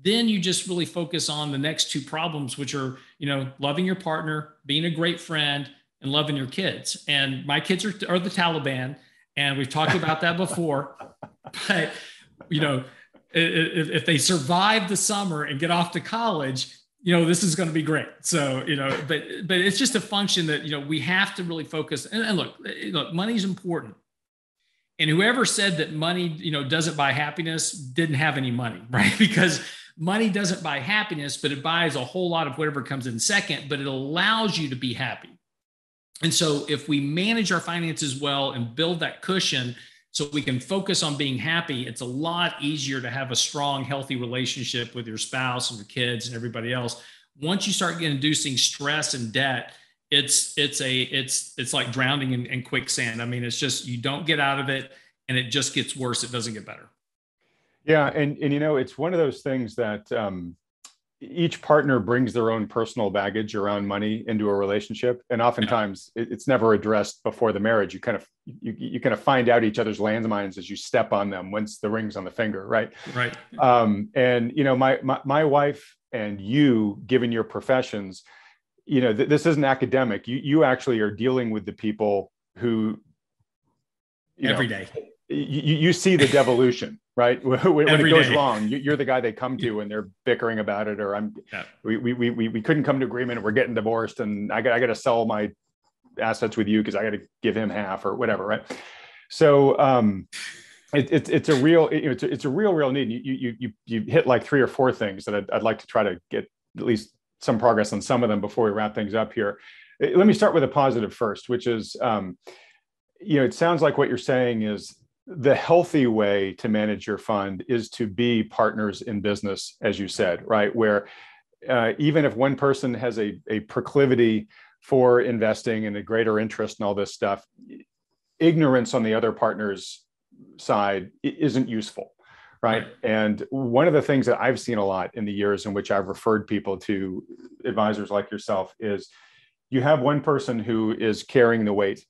then you just really focus on the next two problems, which are, you know, loving your partner, being a great friend, and loving your kids. And my kids are, are the Taliban, and we've talked about that before. But you know, if, if they survive the summer and get off to college, you know, this is going to be great. So, you know, but but it's just a function that you know we have to really focus. And, and look, eh, eh, look, money's important. And whoever said that money, you know, doesn't buy happiness didn't have any money, right? Because money doesn't buy happiness, but it buys a whole lot of whatever comes in second, but it allows you to be happy. And so if we manage our finances well and build that cushion, so we can focus on being happy. It's a lot easier to have a strong healthy relationship with your spouse and your kids and everybody else. Once you start inducing stress and debt it's it's a it's it's like drowning in, in quicksand. I mean it's just you don't get out of it and it just gets worse. It doesn't get better. Yeah. And and you know it's one of those things that um each partner brings their own personal baggage around money into a relationship and oftentimes yeah. it's never addressed before the marriage. You kind of you, you kind of find out each other's landmines as you step on them once the ring's on the finger right? Right. Um, and you know my, my my wife and you given your professions you know th- this isn't academic. You you actually are dealing with the people who every know, day. you, you see the devolution right? When, when it goes day. wrong you, are the guy they come to and they're bickering about it or i'm yeah. we, we, we, we couldn't come to agreement. We're getting divorced and i got, I got to sell my assets with you because i got to give him half or whatever right? So um it, it, it's a real it, it's, a, it's a real real need. You, you you you hit like three or four things that I'd, I'd like to try to get at least some progress on some of them before we wrap things up here. Let me start with a positive first which is um, you know it sounds like what you're saying is the healthy way to manage your fund is to be partners in business, as you said, right? Where uh, even if one person has a, a proclivity for investing and a greater interest in all this stuff, ignorance on the other partner's side isn't useful. Right? right. And one of the things that I've seen a lot in the years in which I've referred people to advisors like yourself is you have one person who is carrying the weight.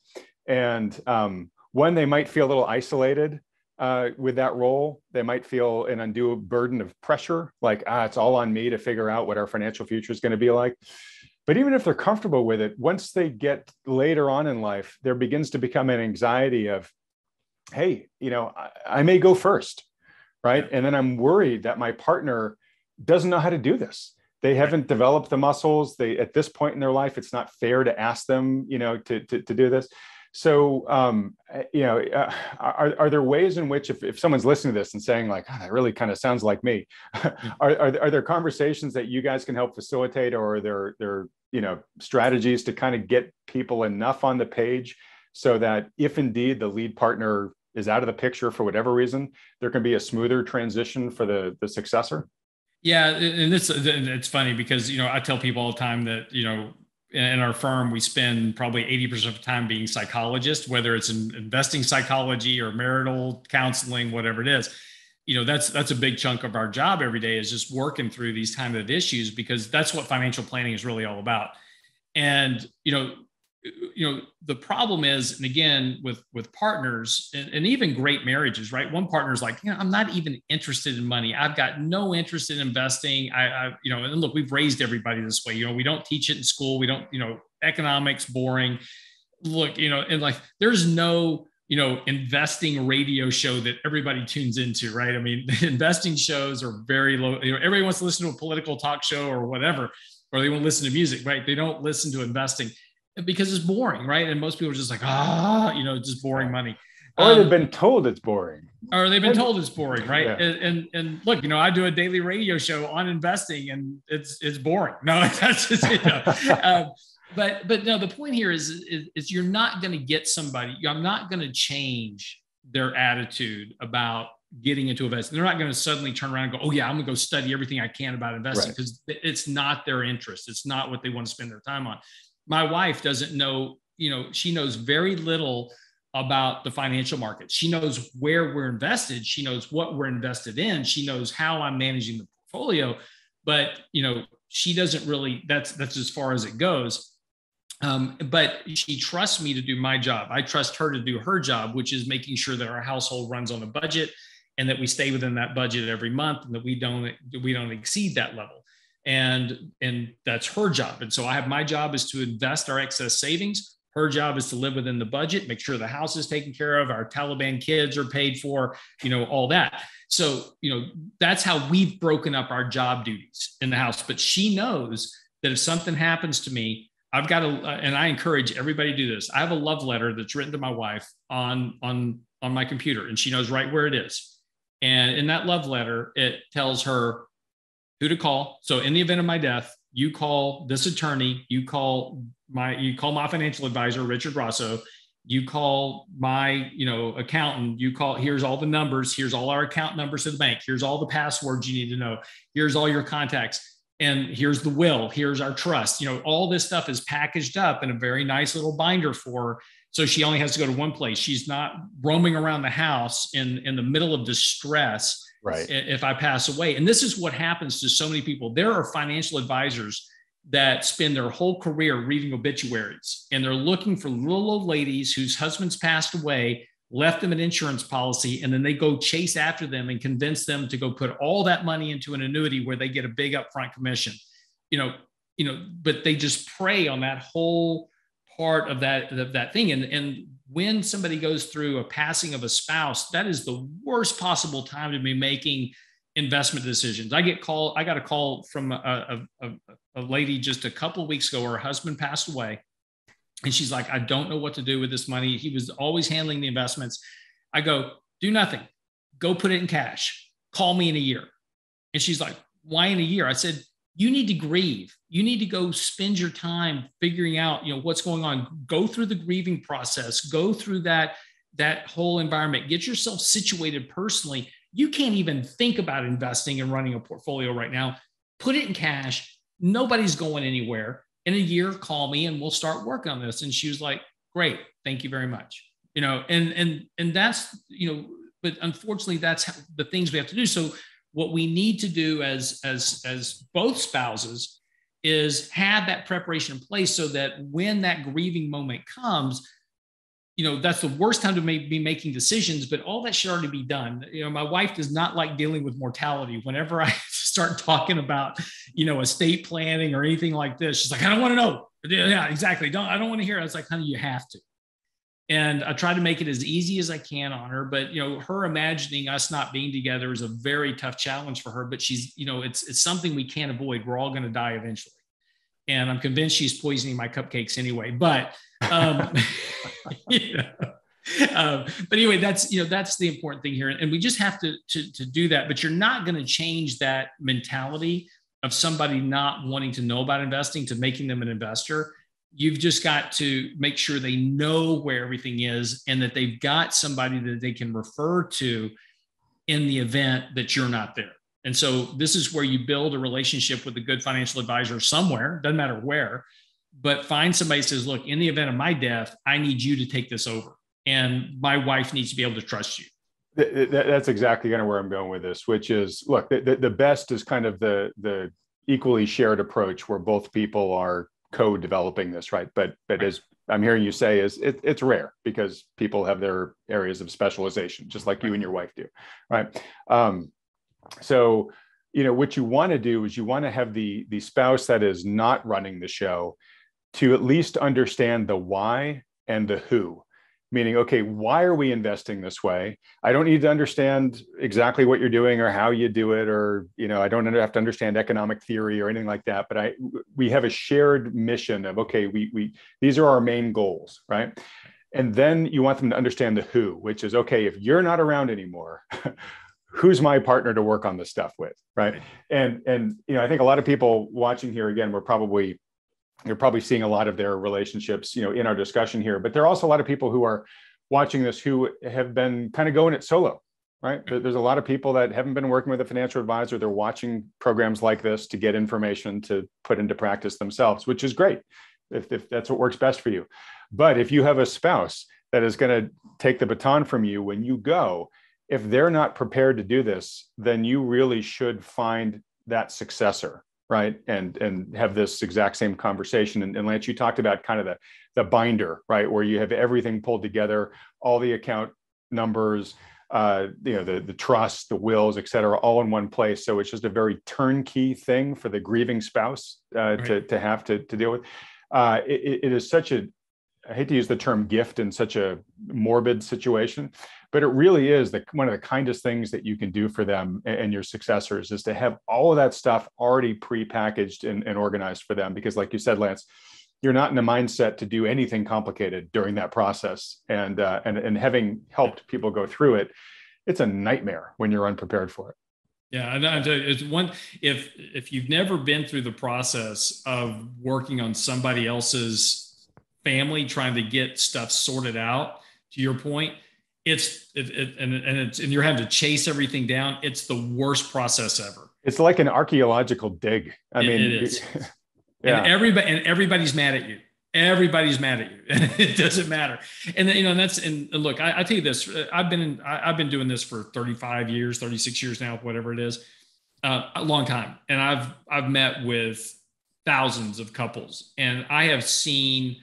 And um, one, they might feel a little isolated uh, with that role. They might feel an undue burden of pressure, like, ah, it's all on me to figure out what our financial future is going to be like. But even if they're comfortable with it, once they get later on in life, there begins to become an anxiety of, hey, you know, I, I may go first, right? And then I'm worried that my partner doesn't know how to do this they haven't developed the muscles they at this point in their life it's not fair to ask them you know to, to, to do this so, um, eh, you know, uh, are, are there ways in which, if, if someone's listening to this and saying like, oh, that really kind of sounds like me, mm. are, are, are there conversations that you guys can help facilitate or are there, there, you know, strategies to kind of get people enough on the page so that if indeed the lead partner is out of the picture for whatever reason, there can be a smoother transition for the, the successor? Yeah, and it's it's funny because you know I tell people all the time that you know in our firm, we spend probably 80% of the time being psychologists, whether it's in investing psychology or marital counseling, whatever it is. You know, that's that's a big chunk of our job every day is just working through these kind of issues because that's what financial planning is really all about. And you know, you know the problem is and again with with partners and, and, even great marriages right? One partner is like you know i'm not even interested in money. I've got no interest in investing. I, I you know and look we've raised everybody this way. You know we don't teach it in school. We don't you know economics boring. Look you know and like there's no you know investing radio show that everybody tunes into right? I mean investing shows are very low you know everybody wants to listen to a political talk show or whatever or they want to listen to music right? They don't listen to investing because it's boring, right? And most people are just like, ah, you know, just boring money. Or um, they've been told it's boring. Or they've been told it's boring, right? Yeah. And, and, and look, you know, I do a daily radio show on investing, and it's it's boring. No, that's just you know. um, but but no, the point here is is, is you're not going to get somebody. I'm not going to change their attitude about getting into investing. They're not going to suddenly turn around and go, "Oh yeah, I'm going to go study everything I can about investing," because right. it's not their interest. It's not what they want to spend their time on my wife doesn't know, you know, she knows very little about the financial markets. She knows where we're invested. She knows what we're invested in. She knows how I'm managing the portfolio, but you know, she doesn't really. That's that's as far as it goes. Um, but she trusts me to do my job. I trust her to do her job, which is making sure that our household runs on a budget and that we stay within that budget every month and that we don't we don't exceed that level and and that's her job. And so i have my job is to invest our excess savings. Her job is to live within the budget make sure the house is taken care of our taliban kids are paid for you know all that. So you know that's how we've broken up our job duties in the house. But she knows that if something happens to me i've got to and i encourage everybody to do this. I have a love letter that's written to my wife on on on my computer and she knows right where it is. And in that love letter it tells her who to call. So in the event of my death, you call this attorney, you call my you call my financial advisor, Richard Rosso, you call my you know accountant. You call here's all the numbers. Here's all our account numbers to the bank. Here's all the passwords you need to know. Here's all your contacts. And here's the will. Here's our trust. You know all this stuff is packaged up in a very nice little binder for so she only has to go to one place. She's not roaming around the house in in the middle of distress right. if I pass away. And this is what happens to so many people. There are financial advisors that spend their whole career reading obituaries and they're looking for little old ladies whose husbands passed away left them an insurance policy and then they go chase after them and convince them to go put all that money into an annuity where they get a big upfront commission you know you know but they just prey on that whole part of that of that thing and and when somebody goes through a passing of a spouse that is the worst possible time to be making investment decisions i get call i got a call from a, a, a lady just a couple weeks ago her husband passed away and she's like, I don't know what to do with this money. He was always handling the investments. I go, do nothing. Go put it in cash. Call me in a year. And she's like, why in a year? I said, you need to grieve. You need to go spend your time figuring out, you know, what's going on. Go through the grieving process. Go through that that whole environment. Get yourself situated personally. You can't even think about investing and running a portfolio right now. Put it in cash. Nobody's going anywhere in a year, call me and we'll start working on this. And she was like, great, thank you very much. You know, and and and that's you know, but unfortunately, that's the things we have to do. So what we need to do as as as both spouses is have that preparation in place so that when that grieving moment comes you know that's the worst time to be making decisions but all that should already be done. You know my wife does not like dealing with mortality. Whenever i start talking about you know estate planning or anything like this she's like i don't want to know. Yeah exactly. Don't i don't want to hear it. i was like honey you have to and i try to make it as easy as i can on her but you know her imagining us not being together is a very tough challenge for her but she's you know it's it's something we can't avoid we're all going to die eventually and i'm convinced she's poisoning my cupcakes anyway but um, you know, um, but anyway, that's you know that's the important thing here, and we just have to to, to do that. But you're not going to change that mentality of somebody not wanting to know about investing to making them an investor. You've just got to make sure they know where everything is and that they've got somebody that they can refer to in the event that you're not there. And so this is where you build a relationship with a good financial advisor somewhere, doesn't matter where, but find somebody says, look, in the event of my death, I need you to take this over. And my wife needs to be able to trust you. That's exactly kind of where I'm going with this, which is look, the, the best is kind of the the equally shared approach where both people are co-developing this, right? But but as I'm hearing you say, is it, it's rare because people have their areas of specialization, just like you and your wife do, right? Um, so you know what you want to do is you want to have the the spouse that is not running the show to at least understand the why and the who meaning okay why are we investing this way? I don't need to understand exactly what you're doing or how you do it or you know i don't have to understand economic theory or anything like that but i we have a shared mission of okay we we these are our main goals right? And then you want them to understand the who which is okay if you're not around anymore who's my partner to work on this stuff with right. And and you know i think a lot of people watching here again we're probably you're probably seeing a lot of their relationships, you know, in our discussion here. But there are also a lot of people who are watching this who have been kind of going it solo, right? There's a lot of people that haven't been working with a financial advisor. They're watching programs like this to get information to put into practice themselves, which is great if, if that's what works best for you. But if you have a spouse that is going to take the baton from you when you go, if they're not prepared to do this, then you really should find that successor right? And and have this exact same conversation. And, and, lance you talked about kind of the the binder right? Where you have everything pulled together all the account numbers uh, you know the the trust the wills et cetera all in one place. So it's just a very turnkey thing for the grieving spouse uh, right. to, to have to, to deal with. Uh, it, it is such a I hate to use the term gift in such a morbid situation, but it really is the, one of the kindest things that you can do for them and your successors is to have all of that stuff already pre-packaged and, and organized for them. Because like you said, Lance, you're not in a mindset to do anything complicated during that process. And, uh, and, and having helped people go through it, it's a nightmare when you're unprepared for it. Yeah, and it's one if if you've never been through the process of working on somebody else's family trying to get stuff sorted out, to your point, it's it, it, and and it's and you're having to chase everything down. It's the worst process ever. It's like an archaeological dig. I it, mean, it is. yeah. And everybody and everybody's mad at you. everybody's mad at you it doesn't matter and you know and that's and look I, I tell you this i've been in, I, have been doing this for 35 years 36 years now whatever it is uh, a long time and i've i've met with thousands of couples and i have seen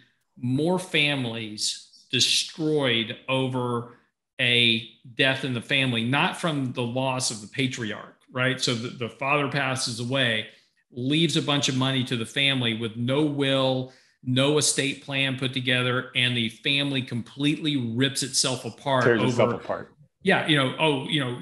more families destroyed over a death in the family not from the loss of the patriarch right so the, the father passes away leaves a bunch of money to the family with no will no estate plan put together, and the family completely rips itself apart. Tears over, itself apart. Yeah, you know, oh, you know,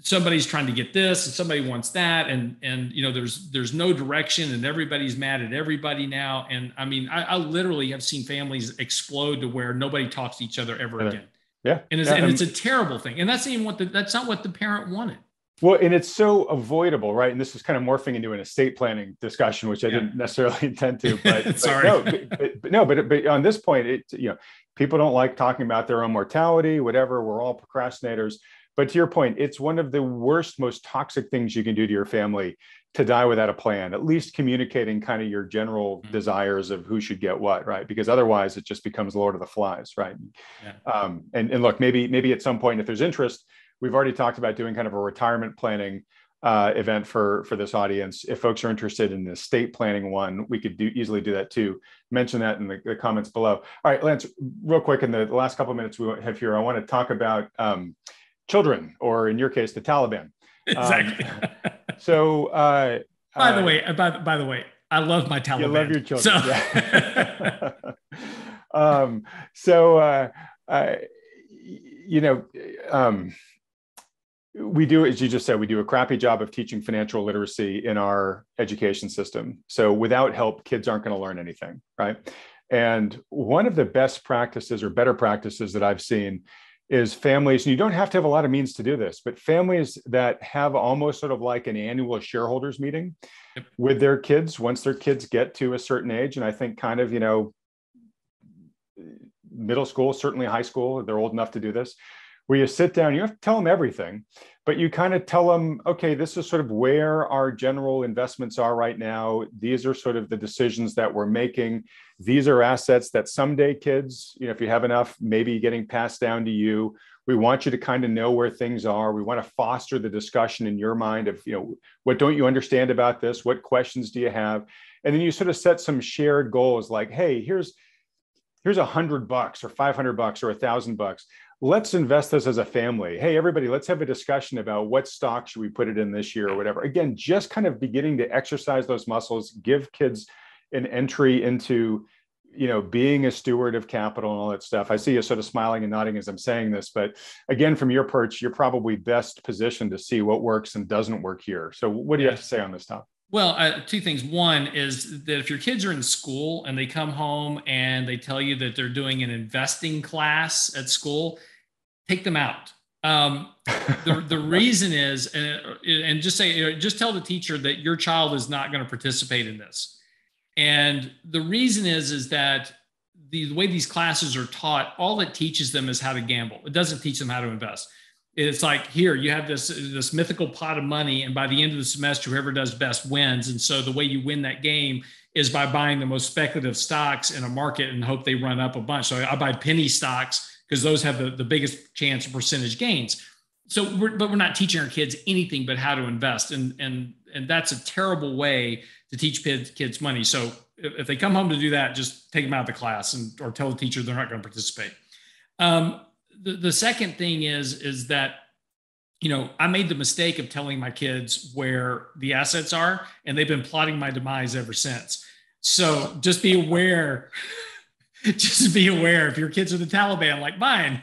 somebody's trying to get this, and somebody wants that, and and you know, there's there's no direction, and everybody's mad at everybody now. And I mean, I, I literally have seen families explode to where nobody talks to each other ever again. Yeah, and it's, yeah, and it's a terrible thing, and that's even what the, that's not what the parent wanted. Well, and it's so avoidable, right? And this is kind of morphing into an estate planning discussion, which I yeah. didn't necessarily intend to. But, Sorry. But no, but, but, no, but, but on this point, it you know, people don't like talking about their own mortality, whatever. We're all procrastinators. But to your point, it's one of the worst, most toxic things you can do to your family to die without a plan. At least communicating kind of your general mm-hmm. desires of who should get what, right? Because otherwise, it just becomes Lord of the Flies, right? Yeah. Um, and and look, maybe maybe at some point, if there's interest we've already talked about doing kind of a retirement planning uh, event for for this audience. If folks are interested in the estate planning one, we could do easily do that too. Mention that in the, the comments below. All right, Lance, real quick in the, the last couple of minutes we have here, I want to talk about um, children, or in your case, the Taliban. Exactly. Um, so, uh, by the uh, way, by, by the way, I love my Taliban. You love your children. So, yeah. um, so uh, you know. Um, we do, as you just said, we do a crappy job of teaching financial literacy in our education system. So without help, kids aren't going to learn anything, right? And one of the best practices or better practices that I've seen is families, and you don't have to have a lot of means to do this, but families that have almost sort of like an annual shareholders meeting yep. with their kids once their kids get to a certain age. And I think kind of, you know, middle school, certainly high school, they're old enough to do this where you sit down, you have to tell them everything, but you kind of tell them, okay, this is sort of where our general investments are right now. These are sort of the decisions that we're making. These are assets that someday kids, you know, if you have enough, maybe getting passed down to you. We want you to kind of know where things are. We want to foster the discussion in your mind of, you know, what don't you understand about this? What questions do you have? And then you sort of set some shared goals like, hey, here's here's a hundred bucks or 500 bucks or a thousand bucks let's invest this as a family. Hey, everybody, let's have a discussion about what stock should we put it in this year or whatever. Again, just kind of beginning to exercise those muscles, give kids an entry into you know being a steward of capital and all that stuff i see you sort of smiling and nodding as i'm saying this but again from your perch you're probably best positioned to see what works and doesn't work here so what do you have to say on this topic well, uh, two things. One is that if your kids are in school and they come home and they tell you that they're doing an investing class at school, take them out. Um, the, the reason is, and, and just say, just tell the teacher that your child is not going to participate in this. And the reason is, is that the, the way these classes are taught, all it teaches them is how to gamble. It doesn't teach them how to invest. It's like here you have this this mythical pot of money, and by the end of the semester, whoever does best wins. And so the way you win that game is by buying the most speculative stocks in a market and hope they run up a bunch. So I buy penny stocks because those have the, the biggest chance of percentage gains. So, we're, but we're not teaching our kids anything but how to invest, and and and that's a terrible way to teach kids, money. So if, if they come home to do that, just take them out of the class and or tell the teacher they're not going to participate. Um, the, the second thing is is that you know i made the mistake of telling my kids where the assets are and they've been plotting my demise ever since so just be aware just be aware if your kids are the Taliban like mine,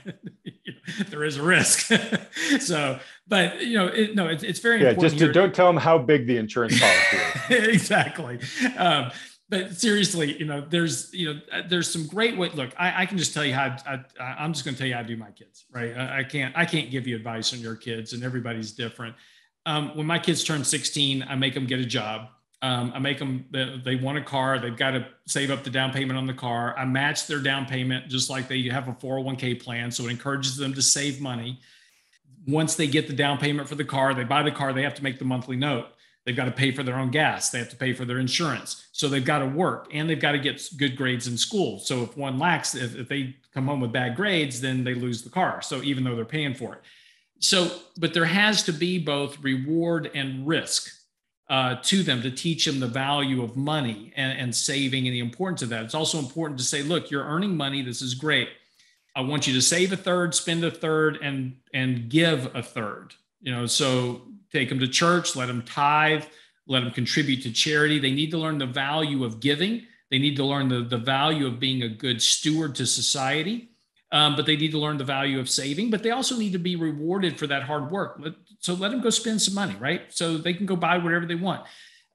there is a risk. so, but you know, it, no, it's, it's very yeah. Just to, don't tell them how big the insurance policy is. exactly. Um, but seriously, you know, there's you know, there's some great way. Look, I, I can just tell you how I, I, am just going to tell you how I do my kids, right? I, I, can't I can't give you advice on your kids, and everybody's different. Um, when my kids turn 16, I make them get a job um, I make them, they want a car. They've got to save up the down payment on the car. I match their down payment just like they have a 401k plan. So it encourages them to save money. Once they get the down payment for the car, they buy the car, they have to make the monthly note. They've got to pay for their own gas. They have to pay for their insurance. So they've got to work and they've got to get good grades in school. So if one lacks, if, if they come home with bad grades, then they lose the car. So even though they're paying for it. So, but there has to be both reward and risk uh, to them to teach them the value of money and, and saving and the importance of that. It's also important to say, look, you're earning money. This is great. I want you to save a third, spend a third, and and give a third. You know, so take them to church, let them tithe, let them contribute to charity. They need to learn the value of giving. They need to learn the, the value of being a good steward to society. Um, but they need to learn the value of saving. But they also need to be rewarded for that hard work. So let them go spend some money, right? So they can go buy whatever they want.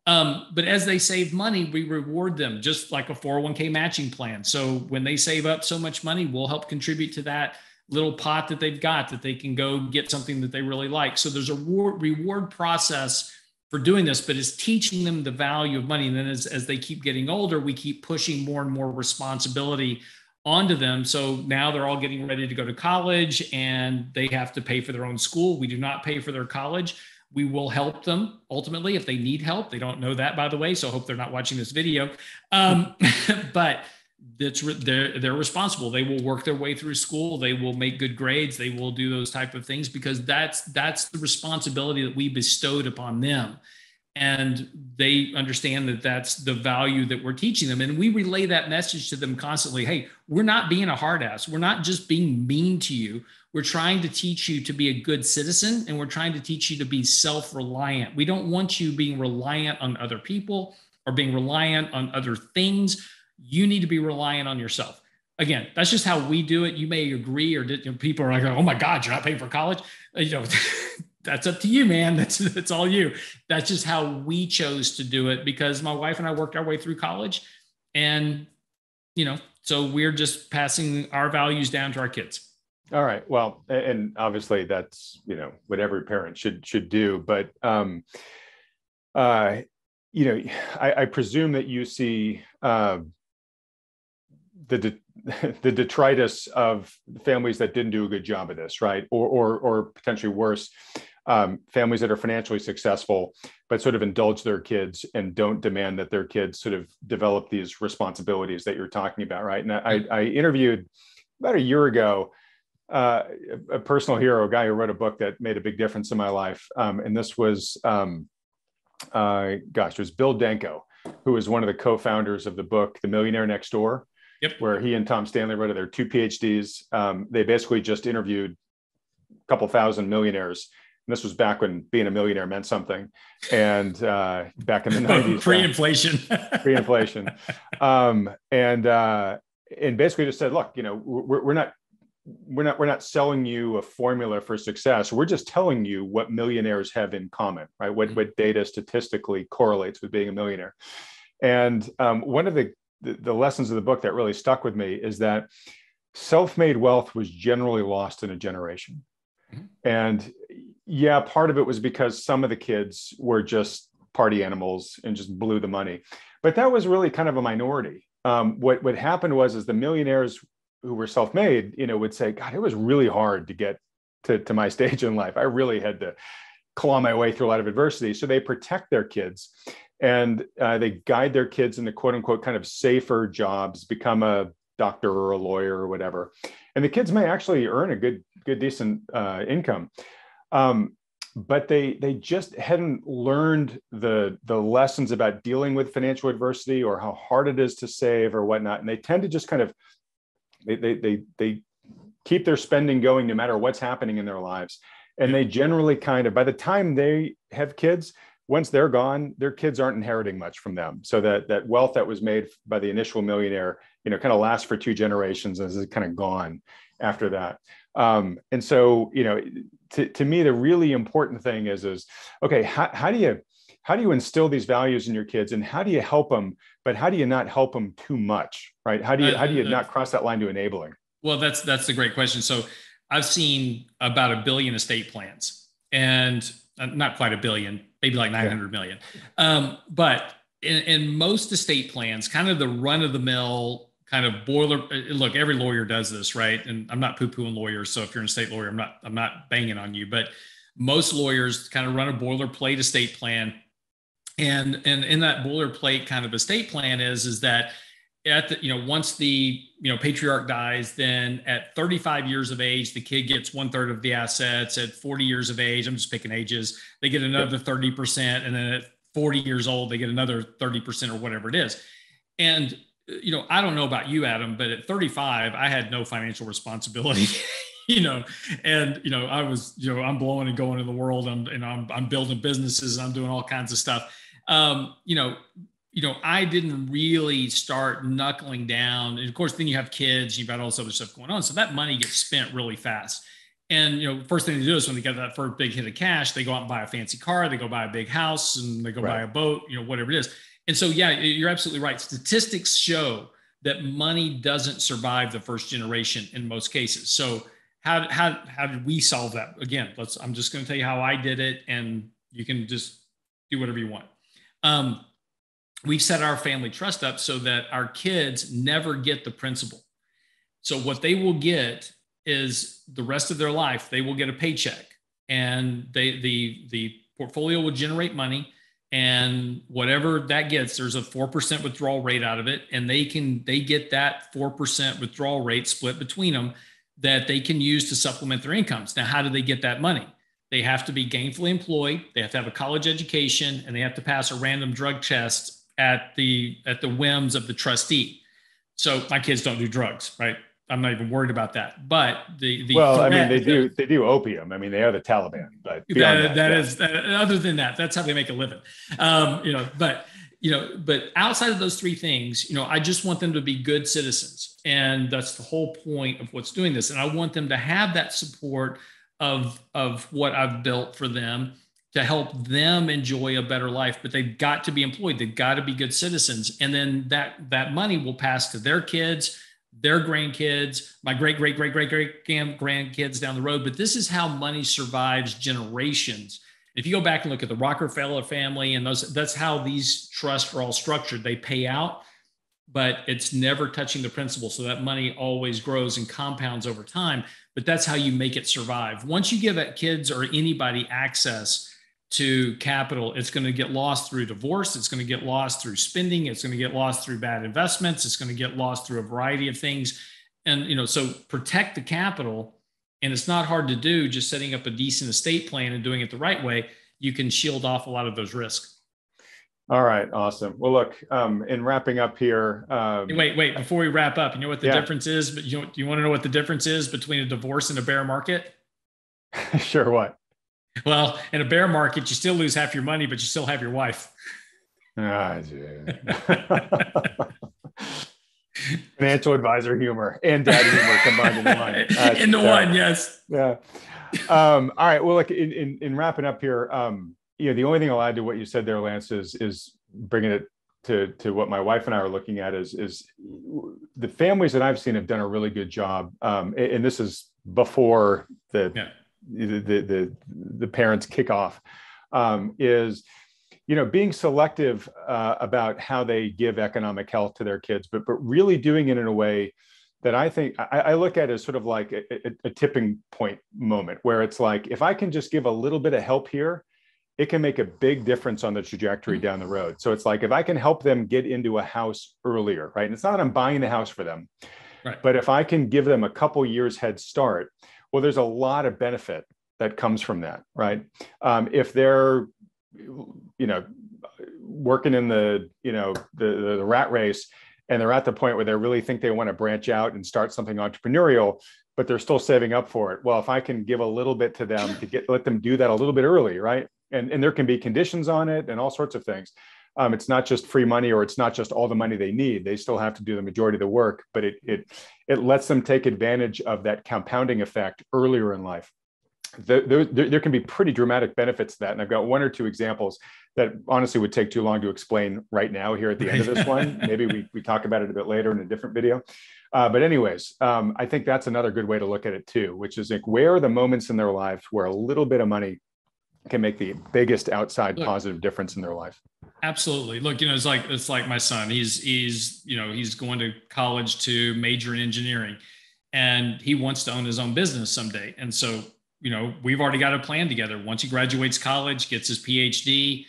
Um, but as they save money, we reward them just like a 401k matching plan. So when they save up so much money, we'll help contribute to that little pot that they've got that they can go get something that they really like. So there's a reward process for doing this, but it's teaching them the value of money. And then as, as they keep getting older, we keep pushing more and more responsibility onto them. So now they're all getting ready to go to college and they have to pay for their own school. We do not pay for their college. We will help them ultimately if they need help. They don't know that, by the way. So hope they're not watching this video. Um, but that's they're they're responsible. They will work their way through school. They will make good grades. They will do those type of things because that's that's the responsibility that we bestowed upon them. And they understand that that's the value that we're teaching them. And we relay that message to them constantly. Hey we're not being a hard ass. We're not just being mean to you. We're trying to teach you to be a good citizen and we're trying to teach you to be self-reliant. We don't want you being reliant on other people or being reliant on other things you need to be reliant on yourself. Again, that's just how we do it. You may agree, or you know, people are like, "Oh my God, you're not paying for college." Uh, you know, that's up to you, man. That's that's all you. That's just how we chose to do it because my wife and I worked our way through college, and you know, so we're just passing our values down to our kids. All right. Well, and obviously that's you know what every parent should should do, but um, uh, you know, I, I presume that you see. Uh, the de- the detritus of families that didn't do a good job of this, right? Or or, or potentially worse, um, families that are financially successful but sort of indulge their kids and don't demand that their kids sort of develop these responsibilities that you're talking about, right? And I, I interviewed about a year ago uh, a personal hero, a guy who wrote a book that made a big difference in my life, um, and this was. Um, uh, gosh, it was Bill Danko, who was one of the co-founders of the book The Millionaire Next Door Yep. Where he and Tom Stanley wrote their two PhDs. Um, they basically just interviewed a couple thousand millionaires. And this was back when being a millionaire meant something. And uh, back in the 90s. Pre-inflation. pre-inflation. Um, and uh, and basically just said, look, you know, we're, we're not we're not we're not selling you a formula for success we're just telling you what millionaires have in common right what, mm-hmm. what data statistically correlates with being a millionaire and um, one of the the, the lessons of the book that really stuck with me is that self-made wealth was generally lost in a generation. Mm-hmm. and yeah part of it was because some of the kids were just party animals and just blew the money. But that was really kind of a minority. Um, what what happened was is the millionaires who were self-made you know would say god it was really hard to get to, to my stage in life. I really had to claw my way through a lot of adversity. So they protect their kids and uh, they guide their kids into quote unquote kind of safer jobs become a doctor or a lawyer or whatever. And the kids may actually earn a good good decent uh, income. Um, but they they just hadn't learned the the lessons about dealing with financial adversity or how hard it is to save or whatnot. And they tend to just kind of they they they, they keep their spending going no matter what's happening in their lives. And they generally kind of by the time they have kids once they're gone, their kids aren't inheriting much from them. So that that wealth that was made by the initial millionaire, you know, kind of lasts for two generations and is kind of gone after that. Um, and so, you know, to, to me, the really important thing is is okay, how, how do you how do you instill these values in your kids and how do you help them but how do you not help them too much right how do you how do you not cross that line to enabling well that's that's a great question so i've seen about a billion estate plans and not quite a billion, maybe like 900 yeah. million. Um, but in, in, most estate plans, kind of the run of the mill kind of boiler. Uh, look, every lawyer does this, right? And I'm not poo pooing lawyers. So if you're an estate lawyer, I'm not, I'm not banging on you, but most lawyers kind of run a boilerplate estate plan. and and in that boilerplate kind of estate plan is is that at the you know once the you know patriarch dies then at 35 years of age the kid gets one third of the assets. At 40 years of age i'm just picking ages they get another 30% and then at 40 years old they get another 30% or whatever it is. And you know i don't know about you adam but at 35 i had no financial responsibility you know, and you know, I was, you know, I'm blowing and going in the world, and, and I'm I'm building businesses, and I'm doing all kinds of stuff. Um, you know, you know, I didn't really start knuckling down. And of course, then you have kids, you've got all this other stuff going on. So that money gets spent really fast. And you know, first thing they do is when they get that first big hit of cash, they go out and buy a fancy car, they go buy a big house, and they go right. buy a boat, you know, whatever it is. And so, yeah, you're absolutely right. Statistics show that money doesn't survive the first generation in most cases. So how how how did we solve that? Again, let's. I'm just going to tell you how I did it, and you can just do whatever you want. Um, we've set our family trust up so that our kids never get the principal. So what they will get is the rest of their life they will get a paycheck, and they the the portfolio will generate money and whatever that gets there's a 4% withdrawal rate out of it and they can they get that 4% withdrawal rate split between them that they can use to supplement their incomes. Now, how do they get that money? They have to be gainfully employed, they have to have a college education, and they have to pass a random drug test at the at the whims of the trustee. So my kids don't do drugs, right? I'm not even worried about that. But the, the well, I mean, they do they do opium. I mean, they are the Taliban. But that, that, that yeah. is that, other than that, that's how they make a living. Um, you know, but you know, but outside of those three things, you know, I just want them to be good citizens. And that's the whole point of what's doing this. And I want them to have that support of, of what I've built for them to help them enjoy a better life. But they've got to be employed. They've got to be good citizens. And then that that money will pass to their kids, their grandkids, my great, great, great, great, great grandkids down the road. But this is how money survives generations if you go back and look at the Rockefeller family and those, that's how these trusts are all structured. They pay out, but it's never touching the principal. So that money always grows and compounds over time. But that's how you make it survive. Once you give kids or anybody access to capital, it's going to get lost through divorce. It's going to get lost through spending. It's going to get lost through bad investments. It's going to get lost through a variety of things. And, you know, so protect the capital and it's not hard to do just setting up a decent estate plan and doing it the right way you can shield off a lot of those risks all right awesome well look um, in wrapping up here um, wait wait before we wrap up you know what the yeah. difference is but you, you want to know what the difference is between a divorce and a bear market sure what well in a bear market you still lose half your money but you still have your wife ah, financial advisor humor and dad humor combined in one. Uh, in the uh, one, yes. Yeah. Um, all right. Well, look, in, in, in wrapping up here, um, you know, the only thing I'll add to what you said there, Lance, is is bringing it to to what my wife and I are looking at is is the families that I've seen have done a really good job, um, and, and, this is before the, yeah. The, the the parents kick off. Um, is you know being selective uh, about how they give economic health to their kids but but really doing it in a way that i think i, I look at as sort of like a, a, a, tipping point moment where it's like if i can just give a little bit of help here it can make a big difference on the trajectory down the road so it's like if i can help them get into a house earlier right and it's not i'm buying the house for them right. but if i can give them a couple years head start well there's a lot of benefit that comes from that right? Um, if they're you know working in the you know the, the rat race and they're at the point where they really think they want to branch out and start something entrepreneurial but they're still saving up for it. Well if i can give a little bit to them to get let them do that a little bit early right? And and there can be conditions on it and all sorts of things um, it's not just free money or it's not just all the money they need they still have to do the majority of the work but it it it lets them take advantage of that compounding effect earlier in life the, there, there can be pretty dramatic benefits to that. And I've got one or two examples that honestly would take too long to explain right now here at the end of this one. Maybe we, we talk about it a bit later in a different video. Uh, but anyways, um, I think that's another good way to look at it too, which is like where are the moments in their lives where a little bit of money can make the biggest outside Look, positive difference in their life. Absolutely. Look, you know, it's like it's like my son. He's he's you know he's going to college to major in engineering, and he wants to own his own business someday. And so you know, we've already got a plan together. Once he graduates college, gets his PhD,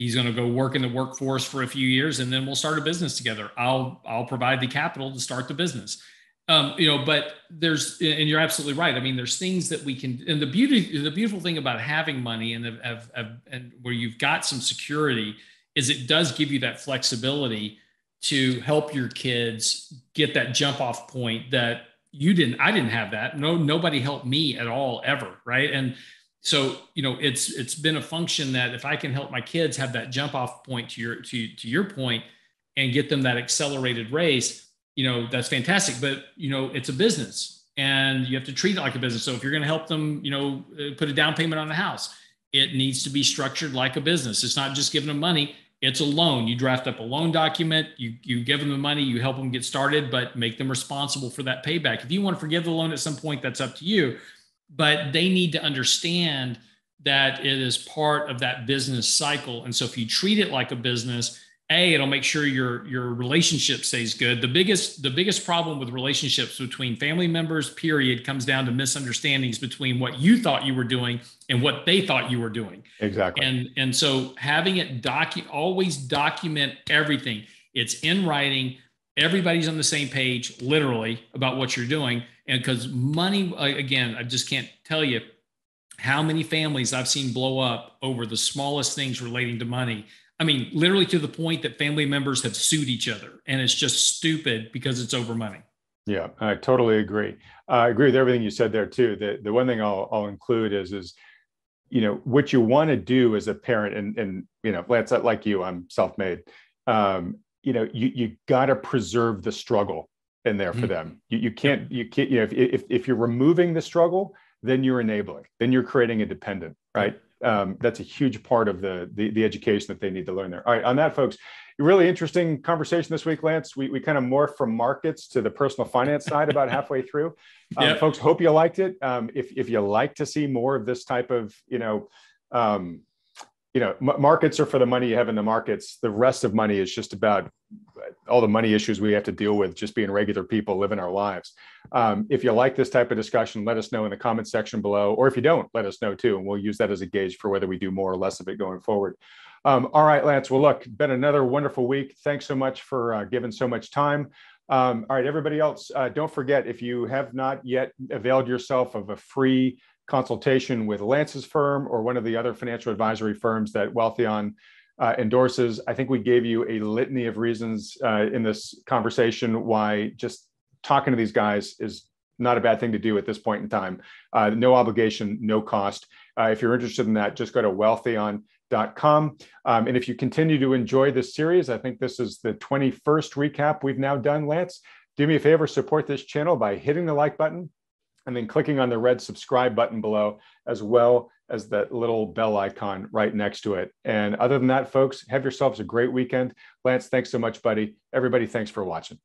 He's going to go work in the workforce for a few years, and then we'll start a business together. I'll I'll provide the capital to start the business. Um, you know, but there's, and you're absolutely right. I mean, there's things that we can, and the beauty, the beautiful thing about having money and of, of, and where you've got some security is it does give you that flexibility to help your kids get that jump off point that you didn't, I didn't have that. No, nobody helped me at all ever. Right. And so, you know, it's, it's been a function that if I can help my kids have that jump off point to your, to, to your point and get them that accelerated race, you know that's fantastic but you know it's a business and you have to treat it like a business so if you're going to help them you know uh, put a down payment on the house it needs to be structured like a business. It's not just giving them money it's a loan. You draft up a loan document you you give them the money you help them get started but make them responsible for that payback. If you want to forgive the loan at some point that's up to you but they need to understand that it is part of that business cycle. And so if you treat it like a business a it'll make sure your your relationship stays good. The biggest the biggest problem with relationships between family members period comes down to misunderstandings between what you thought you were doing and what they thought you were doing. Exactly. And and so having it docu always document everything. It's in writing. Everybody's on the same page literally about what you're doing. And because money again i just can't tell you how many families i've seen blow up over the smallest things relating to money I mean, literally to the point that family members have sued each other, and it's just stupid because it's over money. Yeah, I totally agree. Uh, I agree with everything you said there too. The the one thing I'll I'll include is is you know what you want to do as a parent, and and you know, Lance, like you, I'm self-made. Um, you know, you you got to preserve the struggle in there for mm-hmm. them. You, you can't you can't you know if, if if you're removing the struggle, then you're enabling, then you're creating a dependent, right? um, that's a huge part of the, the, the education that they need to learn there. All right, on that, folks, really interesting conversation this week, Lance. We we kind of morphed from markets to the personal finance side about halfway through. Um, yep. Folks, hope you liked it. Um, if if you like to see more of this type of you know. Um, you know, m- markets are for the money you have in the markets. The rest of money is just about all the money issues we have to deal with just being regular people living our lives. Um, if you like this type of discussion, let us know in the comment section below, or if you don't, let us know too, and we'll use that as a gauge for whether we do more or less of it going forward. Um, all right, Lance. Well, look, been another wonderful week. Thanks so much for uh, giving so much time. Um, all right, everybody else, uh, don't forget if you have not yet availed yourself of a free consultation with Lance's firm or one of the other financial advisory firms that Wealthion uh, endorses. I think we gave you a litany of reasons uh, in this conversation why just talking to these guys is not a bad thing to do at this point in time. Uh, no obligation, no cost. Uh, if you're interested in that, just go to wealthion.com. Um, and if you continue to enjoy this series, I think this is the 21st recap we've now done, Lance. Do me a favor, support this channel by hitting the like button and then clicking on the red subscribe button below, as well as that little bell icon right next to it. And other than that, folks, have yourselves a great weekend. Lance, thanks so much, buddy. Everybody, thanks for watching.